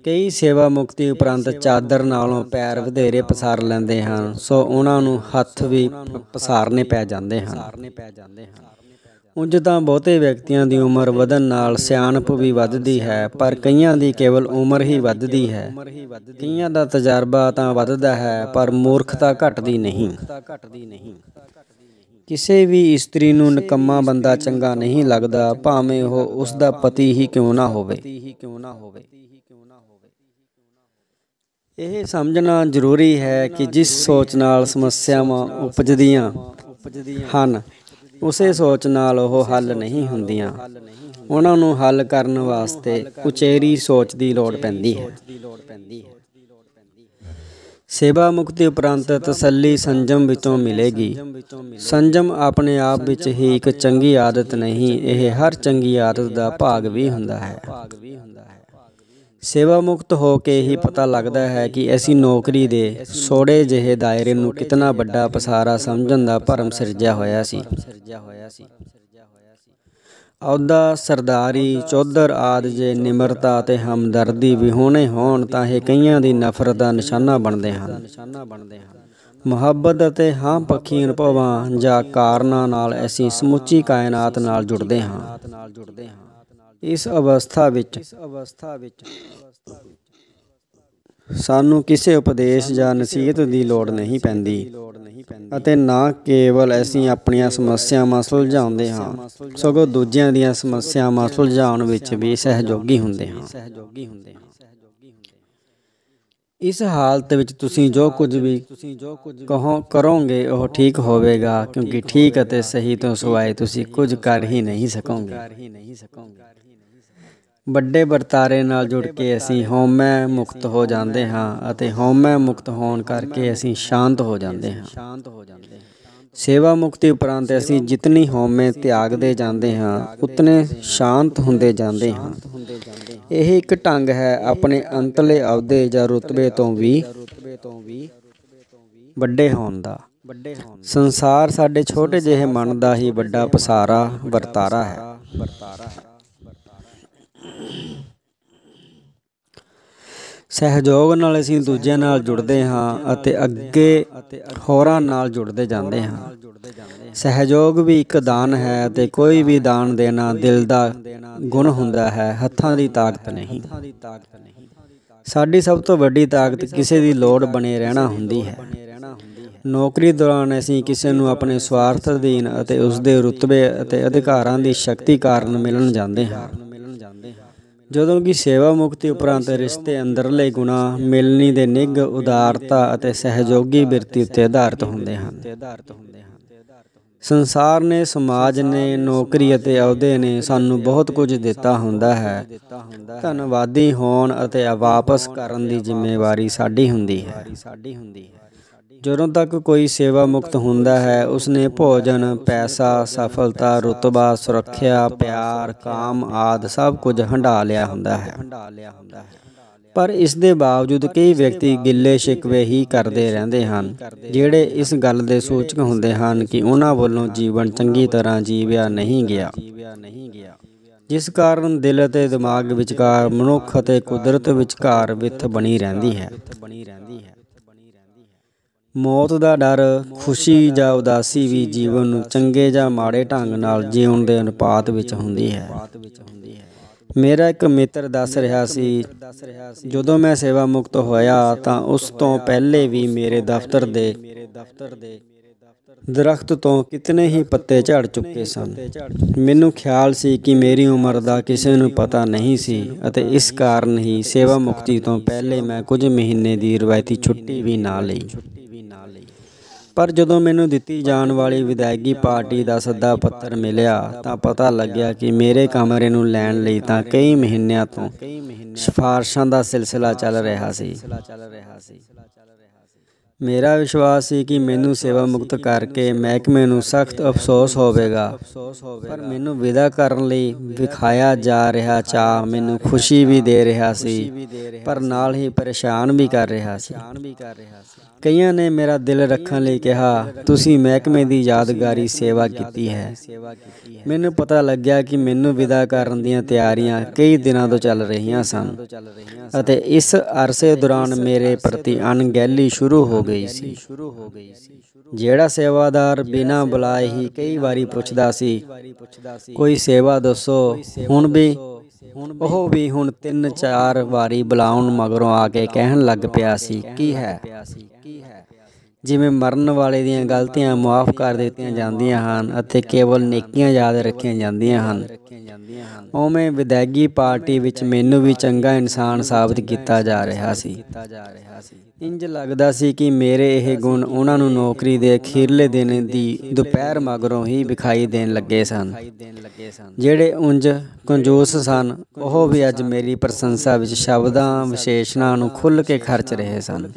ਕਈ ਸੇਵਾ ਮੁਕਤੀ ਉਪਰੰਤ ਚਾਦਰ ਨਾਲੋਂ ਪੈਰ ਵਧੇਰੇ ਪਸਾਰ ਲੈਂਦੇ ਹਨ, ਸੋ ਉਹਨਾਂ ਨੂੰ ਹੱਥ ਵੀ ਪਸਾਰਨੇ ਪੈ ਜਾਂਦੇ ਹਨ। ਉਂਝ ਤਾਂ ਬਹੁਤੇ ਵਿਅਕਤੀਆਂ ਦੀ ਉਮਰ ਵਧਣ ਨਾਲ ਸਿਆਣਪ ਵੀ ਵੱਧਦੀ ਹੈ, ਪਰ ਕਈਆਂ ਦੀ ਕੇਵਲ ਉਮਰ ਹੀ ਵੱਧਦੀ ਹੈ। ਕਈਆਂ ਦਾ ਤਜਰਬਾ ਤਾਂ ਵੱਧਦਾ ਹੈ, ਪਰ ਮੂਰਖਤਾ ਘਟਦੀ ਨਹੀਂ। ਕਿਸੇ ਵੀ ਇਸਤਰੀ ਨੂੰ ਨਕਮਾ ਬੰਦਾ ਚੰਗਾ ਨਹੀਂ ਲੱਗਦਾ, ਭਾਵੇਂ ਉਹ ਉਸ ਦਾ ਪਤੀ ਹੀ ਕਿਉਂ ਨਾ ਹੋਵੇ। ਇਹ ਸਮਝਣਾ ਜ਼ਰੂਰੀ ਹੈ ਕਿ ਜਿਸ ਸੋਚ ਨਾਲ ਸਮੱਸਿਆਵਾਂ ਉਪਜਦੀਆਂ ਹਨ, ਉਸੇ ਸੋਚ ਨਾਲ ਉਹ ਹੱਲ ਨਹੀਂ ਹੁੰਦੀਆਂ। ਉਹਨਾਂ ਨੂੰ ਹੱਲ ਕਰਨ ਵਾਸਤੇ ਉਚੇਰੀ ਸੋਚ ਦੀ ਲੋੜ ਪੈਂਦੀ ਹੈ। ਸੇਵਾ ਮੁਕਤੀ ਉਪਰੰਤ ਤਸੱਲੀ ਸੰਜਮ ਵਿੱਚੋਂ ਮਿਲੇਗੀ। ਸੰਜਮ ਆਪਣੇ ਆਪ ਵਿੱਚ ਹੀ ਇੱਕ ਚੰਗੀ ਆਦਤ ਨਹੀਂ, ਇਹ ਹਰ ਚੰਗੀ ਆਦਤ ਦਾ ਭਾਗ ਵੀ ਹੁੰਦਾ ਹੈ। ਸੇਵਾ ਮੁਕਤ ਹੋ ਕੇ ਹੀ ਪਤਾ ਲੱਗਦਾ ਹੈ ਕਿ ਅਸੀਂ ਨੌਕਰੀ ਦੇ ਸੋੜੇ ਜਿਹੇ ਦਾਇਰੇ ਨੂੰ ਕਿਤਨਾ ਵੱਡਾ ਪਸਾਰਾ ਸਮਝਣ ਦਾ ਭਰਮ ਸਿਰਜਿਆ ਹੋਇਆ ਸੀ। ਅਹੁਦਾ, ਸਰਦਾਰੀ, ਚੌਧਰ ਆਦ ਜੇ ਨਿਮਰਤਾ ਤੇ ਹਮਦਰਦੀ ਵਿਹੋਣੇ ਹੋਣ ਤਾਂ ਇਹ ਕਈਆਂ ਦੀ ਨਫ਼ਰਤ ਦਾ ਨਿਸ਼ਾਨਾ ਬਣਦੇ ਹਨ। ਮੁਹੱਬਤ ਅਤੇ ਹਾਂ ਪੱਖੀ ਅਨੁਭਵਾਂ ਜਾਂ ਕਾਰਨਾਂ ਨਾਲ ਅਸੀਂ ਸਮੁੱਚੀ ਕਾਇਨਾਤ ਨਾਲ ਜੁੜਦੇ ਹਾਂ। ਇਸ ਅਵਸਥਾ ਵਿੱਚ। ਇਸ ਅਵਸਥਾ ਵਿੱਚ ਸਾਨੂੰ ਕਿਸੇ ਉਪਦੇਸ਼ ਜਾਂ ਨਸੀਹਤ ਦੀ ਲੋੜ ਨਹੀਂ ਪੈਂਦੀ ਅਤੇ ਨਾ ਕੇਵਲ ਅਸੀਂ ਆਪਣੀਆਂ ਸਮੱਸਿਆਵਾਂ ਸੁਲਝਾਉਂਦੇ ਹਾਂ, ਸਗੋਂ ਦੂਜਿਆਂ ਦੀਆਂ ਸਮੱਸਿਆਵਾਂ ਸੁਲਝਾਉਣ ਵਿੱਚ ਵੀ ਸਹਿਯੋਗੀ ਹੁੰਦੇ ਹਾਂ। ਸਹਿਯੋਗੀ ਹੁੰਦੇ ਹਾਂ ਇਸ ਹਾਲਤ ਵਿੱਚ ਤੁਸੀਂ ਜੋ ਕੁਝ ਵੀ ਤੁਸੀਂ ਜੋ ਕੁਝ ਕਹੋ, ਕਰੋਗੇ, ਉਹ ਠੀਕ ਹੋਵੇਗਾ, ਕਿਉਂਕਿ ਠੀਕ ਅਤੇ ਸਹੀ ਤੋਂ ਸਿਵਾਏ ਤੁਸੀਂ ਕੁਝ ਕਰ ਹੀ ਨਹੀਂ ਸਕੋਗੇ। ਵੱਡੇ ਵਰਤਾਰੇ ਨਾਲ ਜੁੜ ਕੇ ਅਸੀਂ ਹਉਮੈ ਮੁਕਤ ਹੋ ਜਾਂਦੇ ਹਾਂ ਅਤੇ ਹਉਮੈ ਮੁਕਤ ਹੋਣ ਕਰਕੇ ਅਸੀਂ ਸ਼ਾਂਤ ਹੋ ਜਾਂਦੇ ਹਾਂ। ਸ਼ਾਂਤ ਹੋ ਜਾਂਦੇ ਸੇਵਾ ਮੁਕਤੀ ਉਪਰੰਤ ਅਸੀਂ ਜਿਤਨੀ ਹਉਮੈ ਤਿਆਗਦੇ ਜਾਂਦੇ ਹਾਂ, ਉਤਨੇ ਸ਼ਾਂਤ ਹੁੰਦੇ ਜਾਂਦੇ ਹਾਂ। ਇਹ ਇੱਕ ਢੰਗ ਹੈ ਆਪਣੇ ਅੰਤਲੇ ਅਹੁਦੇ ਜਾਂ ਰੁਤਬੇ ਤੋਂ ਵੀ ਵੱਡੇ ਹੋਣ ਦਾ। ਵੱਡੇ ਹੋਣ ਸੰਸਾਰ ਸਾਡੇ ਛੋਟੇ ਜਿਹੇ ਮਨ ਦਾ ਹੀ ਵੱਡਾ ਪਸਾਰਾ ਵਰਤਾਰਾ ਹੈ ਵਰਤਾਰਾ ਹੈ। ਸਹਿਯੋਗ ਨਾਲ ਅਸੀਂ ਦੂਜਿਆਂ ਨਾਲ ਜੁੜਦੇ ਹਾਂ ਅਤੇ ਅੱਗੇ ਹੋਰਾਂ ਨਾਲ ਜੁੜਦੇ ਜਾਂਦੇ ਹਾਂ। ਸਹਿਯੋਗ ਵੀ ਇੱਕ ਦਾਨ ਹੈ ਅਤੇ ਕੋਈ ਵੀ ਦਾਨ ਦੇਣਾ ਦਿਲ ਦਾ ਗੁਣ ਹੁੰਦਾ ਹੈ, ਹੱਥਾਂ ਦੀ ਤਾਕਤ ਨਹੀਂ। ਸਾਡੀ ਸਭ ਤੋਂ ਵੱਡੀ ਤਾਕਤ ਕਿਸੇ ਦੀ ਲੋੜ ਬਣੇ ਰਹਿਣਾ ਹੁੰਦੀ ਹੈ। ਨੌਕਰੀ ਦੌਰਾਨ ਅਸੀਂ ਕਿਸੇ ਨੂੰ ਆਪਣੇ ਸਵਾਰਥ ਅਧੀਨ ਅਤੇ ਉਸ ਦੇ ਰੁਤਬੇ ਅਤੇ ਅਧਿਕਾਰਾਂ ਦੀ ਸ਼ਕਤੀ ਕਾਰਨ ਮਿਲਣ ਜਾਂਦੇ ਹਾਂ। ਜਦੋਂ ਕਿ ਸੇਵਾ ਮੁਕਤੀ ਉਪਰੰਤ ਰਿਸ਼ਤੇ ਅੰਦਰਲੇ ਗੁਣਾ ਮਿਲਣੀ ਦੇ ਨਿੱਘ ਉਦਾਰਤਾ ਅਤੇ ਸਹਿਯੋਗੀ ਬਿਰਤੀ ਉੱਤੇ ਆਧਾਰਿਤ ਹੁੰਦੇ ਹਨ। ਸੰਸਾਰ ਨੇ ਸਮਾਜ ਨੇ ਨੌਕਰੀ ਅਤੇ ਅਹੁਦੇ ਨੇ ਸਾਨੂੰ ਬਹੁਤ ਕੁਝ ਦਿੱਤਾ ਹੁੰਦਾ ਹੈ। ਧੰਨਵਾਦੀ ਹੋਣ ਅਤੇ ਵਾਪਸ ਕਰਨ ਦੀ ਜ਼ਿੰਮੇਵਾਰੀ ਸਾਡੀ ਹੁੰਦੀ ਹੈ। ਜਦੋਂ ਤੱਕ ਕੋਈ ਸੇਵਾ ਮੁਕਤ ਹੁੰਦਾ ਹੈ, ਉਸਨੇ ਭੋਜਨ, ਪੈਸਾ, ਸਫਲਤਾ, ਰੁਤਬਾ, ਸੁਰੱਖਿਆ, ਪਿਆਰ, ਕਾਮ ਆਦ ਸਭ ਕੁਝ ਹੰਡਾ ਲਿਆ ਹੁੰਦਾ ਹੈ। ਪਰ ਇਸ ਦੇ ਬਾਵਜੂਦ ਕਈ ਵਿਅਕਤੀ ਗਿੱਲੇ ਸ਼ਿਕਵੇ ਹੀ ਕਰਦੇ ਰਹਿੰਦੇ ਹਨ, ਜਿਹੜੇ ਇਸ ਗੱਲ ਦੇ ਸੂਚਕ ਹੁੰਦੇ ਹਨ ਕਿ ਉਹਨਾਂ ਵੱਲੋਂ ਜੀਵਨ ਚੰਗੀ ਤਰ੍ਹਾਂ ਜੀਵਿਆ ਨਹੀਂ ਗਿਆ। ਜਿਸ ਕਾਰਨ ਦਿਲ ਅਤੇ ਦਿਮਾਗ ਵਿਚਕਾਰ ਮਨੁੱਖ ਅਤੇ ਕੁਦਰਤ ਵਿਚਕਾਰ ਵਿਥ ਬਣੀ ਰਹਿੰਦੀ ਹੈ। ਮੌਤ ਦਾ ਡਰ, ਖੁਸ਼ੀ ਜਾਂ ਉਦਾਸੀ ਵੀ ਜੀਵਨ ਨੂੰ ਚੰਗੇ ਜਾਂ ਮਾੜੇ ਢੰਗ ਨਾਲ ਜੀਉਣ ਦੇ ਅਨੁਪਾਤ ਵਿੱਚ ਹੁੰਦੀ ਹੈ। ਮੇਰਾ ਇੱਕ ਮਿੱਤਰ ਦੱਸ ਰਿਹਾ ਸੀ, ਜਦੋਂ ਮੈਂ ਸੇਵਾ ਮੁਕਤ ਹੋਇਆ ਤਾਂ ਉਸ ਤੋਂ ਪਹਿਲੇ ਵੀ ਮੇਰੇ ਦਫ਼ਤਰ ਦੇ ਦਰਖਤ ਤੋਂ ਕਿਤਨੇ ਹੀ ਪੱਤੇ ਝੜ ਚੁੱਕੇ ਸਨ। ਮੈਨੂੰ ਖਿਆਲ ਸੀ ਕਿ ਮੇਰੀ ਉਮਰ ਦਾ ਕਿਸੇ ਨੂੰ ਪਤਾ ਨਹੀਂ ਸੀ ਅਤੇ ਇਸ ਕਾਰਨ ਹੀ ਸੇਵਾ ਮੁਕਤੀ ਤੋਂ ਪਹਿਲੇ ਮੈਂ ਕੁਝ ਮਹੀਨੇ ਦੀ ਰਵਾਇਤੀ ਛੁੱਟੀ ਵੀ ਨਾ ਲਈ। ਪਰ ਜਦੋਂ ਮੈਨੂੰ ਦਿੱਤੀ ਜਾਣ ਵਾਲੀ ਵਿਦਾਇਗੀ ਪਾਰਟੀ ਦਾ ਸੱਦਾ ਪੱਤਰ ਮਿਲਿਆ ਤਾਂ ਪਤਾ ਲੱਗਿਆ ਕਿ ਮੇਰੇ ਕਮਰੇ ਨੂੰ ਲੈਣ ਲਈ ਤਾਂ ਕਈ ਮਹੀਨਿਆਂ ਤੋਂ ਸਿਫਾਰਸ਼ਾਂ ਦਾ ਸਿਲਸਿਲਾ ਚੱਲ ਰਿਹਾ ਸੀ। ਮੇਰਾ ਵਿਸ਼ਵਾਸ ਸੀ ਕਿ ਮੈਨੂੰ ਸੇਵਾ ਮੁਕਤ ਕਰਕੇ ਮਹਿਕਮੇ ਨੂੰ ਸਖਤ ਅਫਸੋਸ ਹੋਵੇਗਾ। ਪਰ ਮੈਨੂੰ ਵਿਦਾ ਕਰਨ ਲਈ ਵਿਖਾਇਆ ਜਾ ਰਿਹਾ ਚਾਹ ਮੈਨੂੰ ਖੁਸ਼ੀ ਵੀ ਦੇ ਰਿਹਾ ਸੀ, ਪਰ ਨਾਲ ਹੀ ਪਰੇਸ਼ਾਨ ਵੀ ਕਰ ਰਿਹਾ ਸੀ। ਕਈਆਂ ਨੇ ਮੇਰਾ ਦਿਲ ਰੱਖਣ ਲਈ ਕਿਹਾ, ਤੁਸੀਂ ਮਹਿਕਮੇ ਦੀ ਯਾਦਗਾਰੀ ਸੇਵਾ ਕੀਤੀ ਹੈ। ਮੈਨੂੰ ਪਤਾ ਲੱਗਿਆ ਕਿ ਮੈਨੂੰ ਵਿਦਾ ਕਰਨ ਦੀਆਂ ਤਿਆਰੀਆਂ ਕਈ ਦਿਨਾਂ ਤੋਂ ਚੱਲ ਰਹੀਆਂ ਸਨ ਅਤੇ ਇਸ ਅਰਸੇ ਦੌਰਾਨ ਮੇਰੇ ਪ੍ਰਤੀ ਅਣਗਹਿਲੀ ਸ਼ੁਰੂ ਹੋ ਗਈ ਸੀ। ਜਿਹੜਾ ਸੇਵਾਦਾਰ ਬਿਨਾਂ ਬੁਲਾਏ ਹੀ ਕਈ ਵਾਰੀ ਪੁੱਛਦਾ ਸੀ, ਕੋਈ ਸੇਵਾ ਦੱਸੋ? ਹੁਣ ਵੀ ਉਹ ਵੀ ਹੁਣ ਤਿੰਨ ਚਾਰ ਵਾਰੀ ਬੁਲਾਉਣ ਮਗਰੋਂ ਆ ਕੇ ਕਹਿਣ ਲੱਗ ਪਿਆ ਸੀ ਕੀ ਹੈ? ਜਿਵੇਂ ਮਰਨ ਵਾਲੇ ਦੀਆਂ ਗਲਤੀਆਂ ਮਾਫ ਕਰ ਦਿੱਤੀਆਂ ਜਾਂਦੀਆਂ ਹਨ ਅਤੇ ਕੇਵਲ ਨੇਕੀਆਂ ਯਾਦ ਰੱਖੀਆਂ ਜਾਂਦੀਆਂ ਹਨ। ਉਵੇਂ ਵਿਦਾਇਗੀ ਪਾਰਟੀ ਵਿੱਚ ਮੈਨੂੰ ਵੀ ਚੰਗਾ ਇਨਸਾਨ ਸਾਬਤ ਕੀਤਾ ਜਾ ਰਿਹਾ ਸੀ। ਇੰਜ ਲੱਗਦਾ ਸੀ ਕਿ ਮੇਰੇ ਇਹ ਗੁਣ ਉਹਨਾਂ ਨੂੰ ਨੌਕਰੀ ਦੇ ਅਖੀਰਲੇ ਦਿਨ ਦੀ ਦੁਪਹਿਰ ਮਗਰੋਂ ਹੀ ਵਿਖਾਈ ਦੇਣ ਲੱਗੇ ਸਨ। ਜਿਹੜੇ ਉਂਝ ਕੰਜੂਸ ਸਨ, ਉਹ ਵੀ ਅੱਜ ਮੇਰੀ ਪ੍ਰਸ਼ੰਸਾ ਵਿੱਚ ਸ਼ਬਦਾਂ, ਵਿਸ਼ੇਸ਼ਣਾਂ ਨੂੰ ਖੁੱਲ੍ਹ ਕੇ ਖਰਚ ਰਹੇ ਸਨ।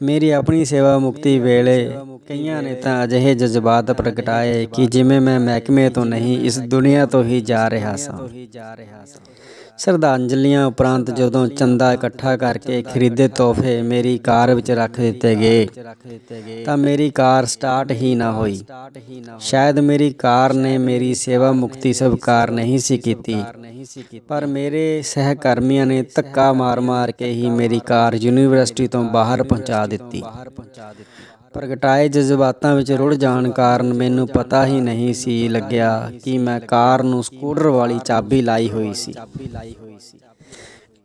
ਮੇਰੀ ਆਪਣੀ ਸੇਵਾ ਮੁਕਤੀ ਵੇਲੇ ਕਈਆਂ ਨੇ ਤਾਂ ਅਜਿਹੇ ਜਜ਼ਬਾਤ ਪ੍ਰਗਟਾਏ ਕਿ ਜਿਵੇਂ ਮੈਂ ਮਹਿਕਮੇ ਤੋਂ ਨਹੀਂ, ਇਸ ਦੁਨੀਆ ਤੋਂ ਹੀ ਜਾ ਰਿਹਾ ਸਾਂ। ਸ਼ਰਧਾਂਜਲੀਆਂ ਉਪਰੰਤ ਜਦੋਂ ਚੰਦਾ ਇਕੱਠਾ ਕਰਕੇ ਖਰੀਦੇ ਤੋਹਫੇ ਮੇਰੀ ਕਾਰ ਵਿੱਚ ਰੱਖ ਦਿੱਤੇ ਗਏ, ਤਾਂ ਮੇਰੀ ਕਾਰ ਸਟਾਰਟ ਹੀ ਨਾ ਹੋਈ। ਸ਼ਾਇਦ ਮੇਰੀ ਕਾਰ ਨੇ ਮੇਰੀ ਸੇਵਾ ਮੁਕਤੀ ਸਵੀਕਾਰ ਨਹੀਂ ਸੀ ਕੀਤੀ, ਪਰ ਮੇਰੇ ਸਹਿਕਰਮੀਆਂ ਨੇ ਧੱਕਾ ਮਾਰ-ਮਾਰ ਕੇ ਹੀ ਮੇਰੀ ਕਾਰ ਯੂਨੀਵਰਸਿਟੀ ਤੋਂ ਬਾਹਰ ਪਹੁੰਚਾ ਦਿੱਤੀ। ਪ੍ਰਗਟਾਏ ਜਜ਼ਬਾਤਾਂ ਵਿੱਚ ਰੁੜ ਜਾਣ ਕਾਰਨ ਮੈਨੂੰ ਪਤਾ ਹੀ ਨਹੀਂ ਸੀ ਲੱਗਿਆ ਕਿ ਮੈਂ ਕਾਰ ਨੂੰ ਸਕੂਟਰ ਵਾਲੀ ਚਾਬੀ ਲਾਈ ਹੋਈ ਸੀ।